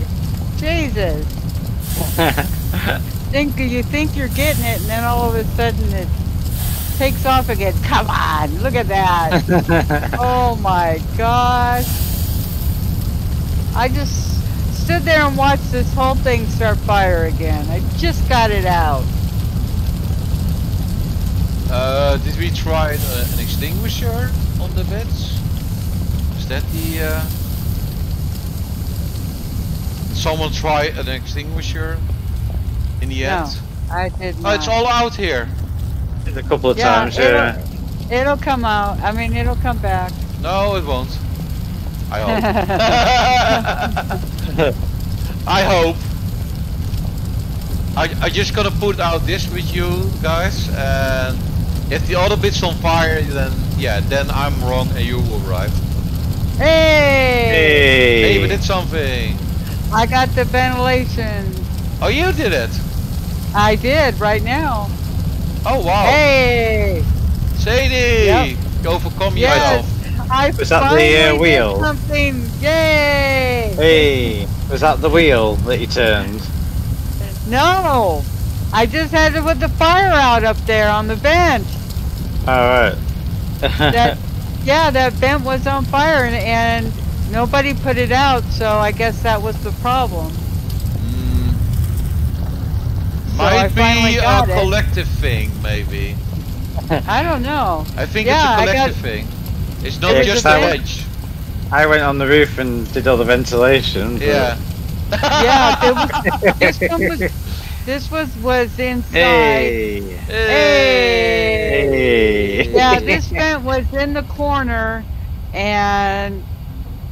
Jesus. Think you think you're getting it, and then all of a sudden it takes off again. Come on, look at that. oh my gosh. I just stood there and watched this whole thing start fire again. I just got it out. Uh, did we try uh, an extinguisher on the beds? Is that the... Uh... Did someone try an extinguisher in the No, end? I did Oh, not. it's all out here. a couple of Yeah, times, yeah. It'll come out. I mean, it'll come back. No, it won't. I hope. I hope. I, I just gotta put out this with you guys and if the other bit's on fire then yeah then I'm wrong and you were right. Hey! Hey, we did something. I got the ventilation. Oh you did it. I did right now. Oh wow. Hey! Sadie! Yep. Overcome Yes! yourself. I Was that the, uh, finally did wheel? Something! Yay! Hey! Was that the wheel that you turned? No! I just had to put the fire out up there on the vent. Alright. That, yeah, that vent was on fire and, and nobody put it out, so I guess that was the problem. Mm. So Might be a got it. collective thing maybe. I don't know. I think Yeah, it's a I got- collective thing. It's not Yeah, just that the edge. I went on the roof and did all the ventilation. but- Yeah. Yeah, it was, this one was, this was, was inside. Hey! Hey! Hey! Yeah, this vent was in the corner and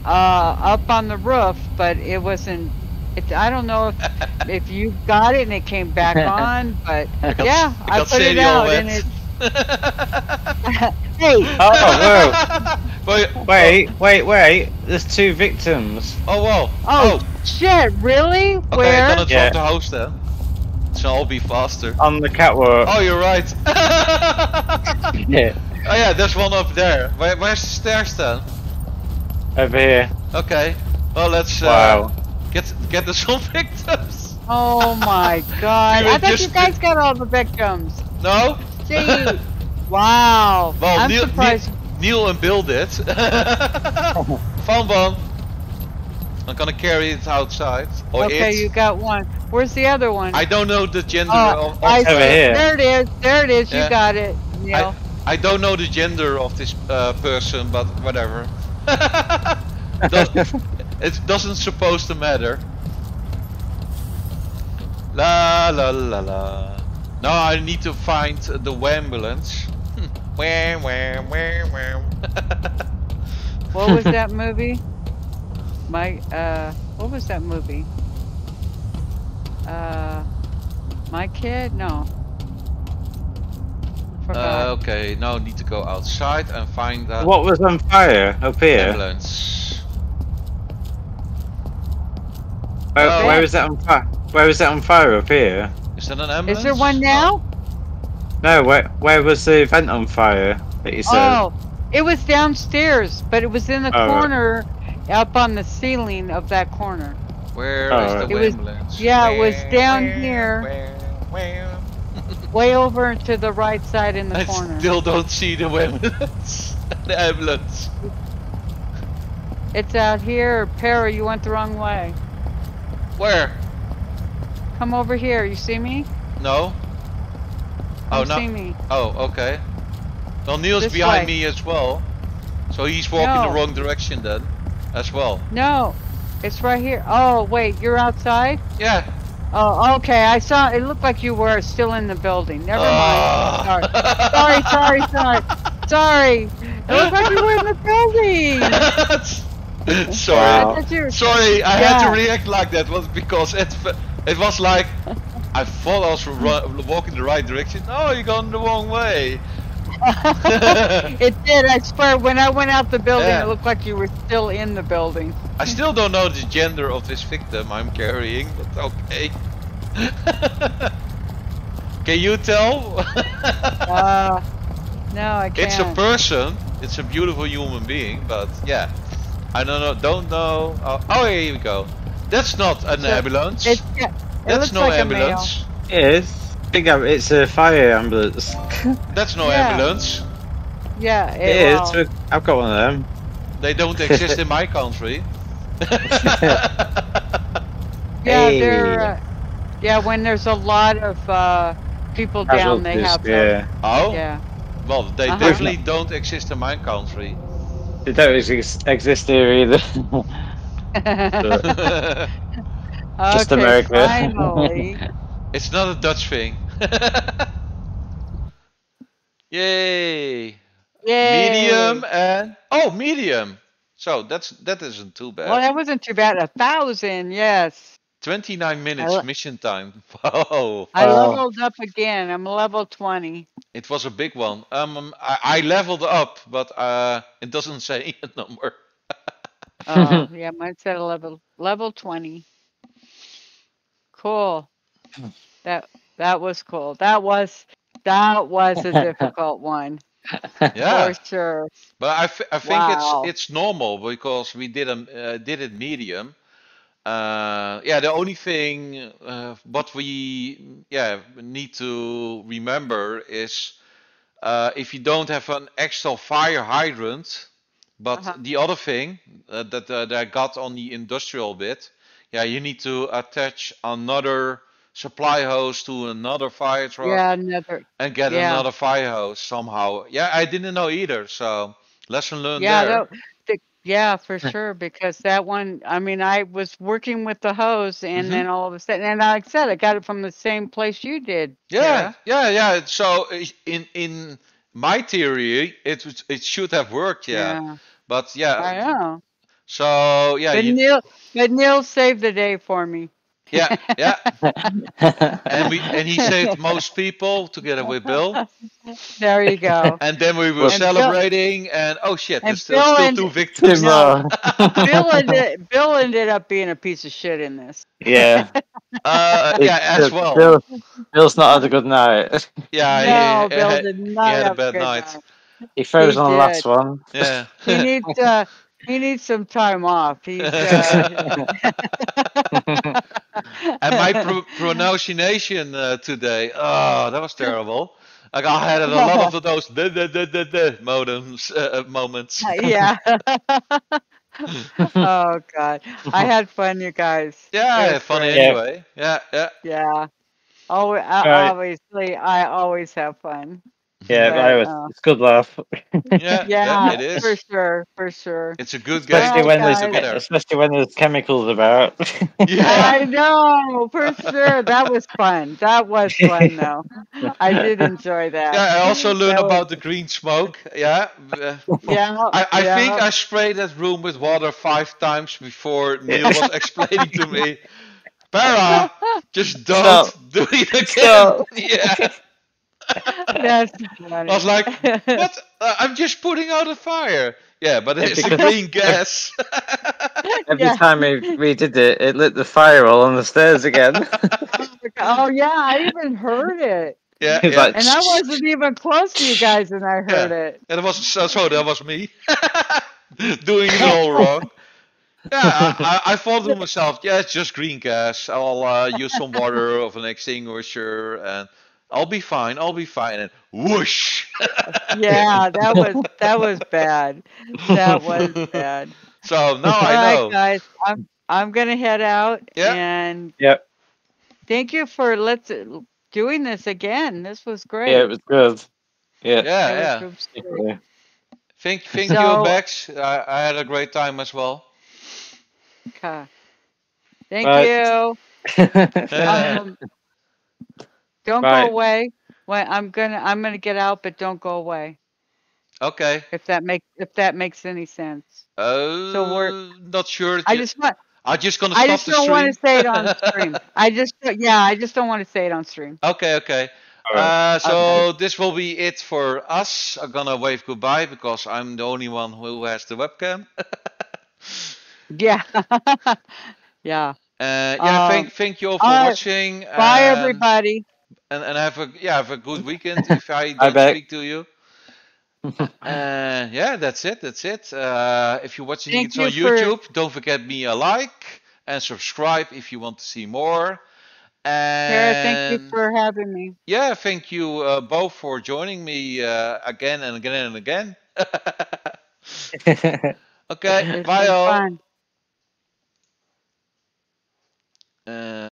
uh, up on the roof, but it wasn't. It, I don't know if if you got it and it came back on, but got- yeah, it I put it out and wet. it. hey, Oh, whoa! Wait, Wait, wait, wait. There's two victims. Oh, whoa! Oh, shit! Really? Okay, Where? I'm gonna drop Yeah. the house then. So I'll be faster. On the catwalk. Oh, you're right. yeah. oh Yeah. yeah, there's one up there. Where, where's the stairs then? Over here. Okay. Well, let's uh, Wow. get get the some victims. Oh my god! I thought you guys got all the victims. No. Gee. wow. Well, I'm Neil, surprised. Neil, Neil and Bill did. Found one. I'm gonna carry it outside. Or Okay, it. you got one. Where's the other one? I don't know the gender Oh, of. of I uh, see. Here. There it is. There it is. Yeah. You got it, Neil. I don't know the gender of this uh, person, but whatever. Does- it doesn't supposed to matter. La la la la. Now I need to find the ambulance. Wah, wah, wah, wah. What was that movie? My uh, what was that movie? Uh, my kid? No. Uh, okay, now need to go outside and find that What was on fire up here? ambulance. Where, Oh. where is that on fire? Where is that on fire up here? Is that an ambulance? is there one now? No, where where was the vent on fire that you said? Oh, it was downstairs, but it was in the Oh, right. corner, up on the ceiling of that corner. Where Oh, is the It was- ambulance? yeah, it was down where, here. where, where? Way over to the right side in the I corner. still don't see the ambulance. the ambulance. It's out here. Para, you went the wrong way. Where? Come over here. You see me? No. Oh Come no. see me. Oh, okay. Well, Neil's This behind way. me as well. So he's walking No. the wrong direction then, as well. No, it's right here. Oh, wait, you're outside? Yeah. Oh, okay. I saw. It looked like you were still in the building. Never Ah. mind. Sorry. sorry, sorry, sorry, sorry. It looked like you were in the building. Sorry. I Sorry, I had to react like that was because it it was like I thought I was walking the right direction. No, you're going the wrong way. it did. I swear. When I went out the building, Yeah. it looked like you were still in the building. I still don't know the gender of this victim I'm carrying, but okay. Can you tell? Uh, no, I can't. it's a person. It's a beautiful human being, but yeah, I don't know. Don't know. Oh, oh here we go. That's not an So, ambulance. It's, yeah, it That's looks no like a male. ambulance. It is. I think it's a fire ambulance. That's no Yeah. ambulance. Yeah, It it, is. well, I've got one of them. They don't exist in my country. Yeah, Hey. they're. Uh, yeah, when there's a lot of uh, people down, they Casualties, have yeah. oh. Yeah. well, they Uh-huh. definitely don't exist in my country. They don't exist, exist here either. Just okay, America. Finally. It's not a Dutch thing. Yay! Yay. Medium and oh, medium. So that's that isn't too bad. Well, that wasn't too bad. A thousand, yes. 29 minutes mission time. Wow. I leveled up again. I'm level 20. It was a big one. Um, I, I leveled up, but uh, it doesn't say a number. Oh, yeah, mine said a level level 20. Cool. That that was cool. That was that was a difficult one Yeah, for sure. but I, I think Wow. it's it's normal because we did a, uh, did it medium. Uh, yeah, the only thing uh, what we yeah need to remember is uh, if you don't have an extra fire hydrant, but Uh-huh. the other thing uh, that uh, that I got on the industrial bit, yeah, you need to attach another supply hose to another fire truck Yeah, another. and get yeah. another fire hose somehow. Yeah, I didn't know either, so lesson learned Yeah, there. that, the, yeah, for sure. Because that one, I mean, I was working with the hose, and Mhm. then all of a sudden, and like I said, I got it from the same place you did. Yeah, Para. yeah, yeah. So in in my theory, it was- it should have worked, yeah. But yeah. I yeah, know. so yeah, but you, Neil, but Neil saved the day for me. Yeah, yeah. And we and he saved most people together with Bill. There you go. And then we were And Bill- celebrating, and oh shit, and there's still, Bill still and- two victims. No. Bill ended, Bill ended up being a piece of shit in this. yeah. Uh, yeah, as well. Bill, Bill's not had a good night. Yeah, no, he, Bill did not He had a bad good night. He froze He on the last one. yeah. He needs uh, he needs some time off. He's uh, and my pro- pronunciation uh, today, oh, that was terrible. Like I had a lot of those duh, duh, duh, duh, duh modems uh, moments. yeah. oh God, I had fun, you guys. Yeah, It yeah was funny great. Anyway. Yeah, yeah. Yeah. Oh, Right. obviously, I always have fun. Yeah, But, I was, uh, it's good laugh. Yeah, Yeah, it is. for sure, for sure. It's a good game. Especially Well, when there's together. especially when there's chemicals about. Yeah. I know, for sure. That was fun. That was fun, though. I did enjoy that. Yeah, I also learned That was- about the green smoke. Yeah. uh, Yeah. I, I yeah. think I sprayed that room with water five times before Neil was explaining to me. Para, just don't Stop. do it again. Stop. Yeah. That's funny. I was like, what? Uh, I'm just putting out a fire. Yeah, but Yeah, it's because- green gas. Every Yeah. time we, we did it, it lit the fire all on the stairs again. oh yeah, I even heard it, yeah, yeah. like- and I wasn't even close to you guys, and I heard it. And it was so, so that was me doing it all wrong. Yeah, I, I, I thought to myself, yeah, it's just green gas. I'll uh, use some water of an extinguisher, and I'll be fine. I'll be fine. And whoosh! Yeah, that was that was bad. That was bad. so now All I right, know. guys, I'm I'm gonna head out, Yeah. and Yep. thank you for let's doing this again. This was great. Yeah, it was good. Yeah. Yeah, That was yeah. Thank, thank So- you, Bex. I, I had a great time as well. Okay. Thank Right. you. Um, don't Right. go away. Well, I'm gonna I'm gonna get out, but don't go away. Okay. If that make if that makes any sense. Oh. Uh, we're- not sure. I just want I'm just gonna I just the don't stream. want to say it on stream. I just yeah, I just don't want to say it on stream. Okay, okay. Alright. Uh, so this will be it for us. I'm gonna wave goodbye because I'm the only one who has the webcam. uh, Yeah. yeah. yeah, Um, thank thank you all for alright. watching. Bye and- everybody. And, and have a yeah have a good weekend if I don't Beck. speak to you. uh, yeah, that's it. That's it. Uh, if you're watching Thank it on you for- YouTube, don't forget me a like and subscribe if you want to see more. And Para, thank you for having me. yeah, thank you uh, both for joining me uh, again and again and again. okay, bye all. fun. Uh,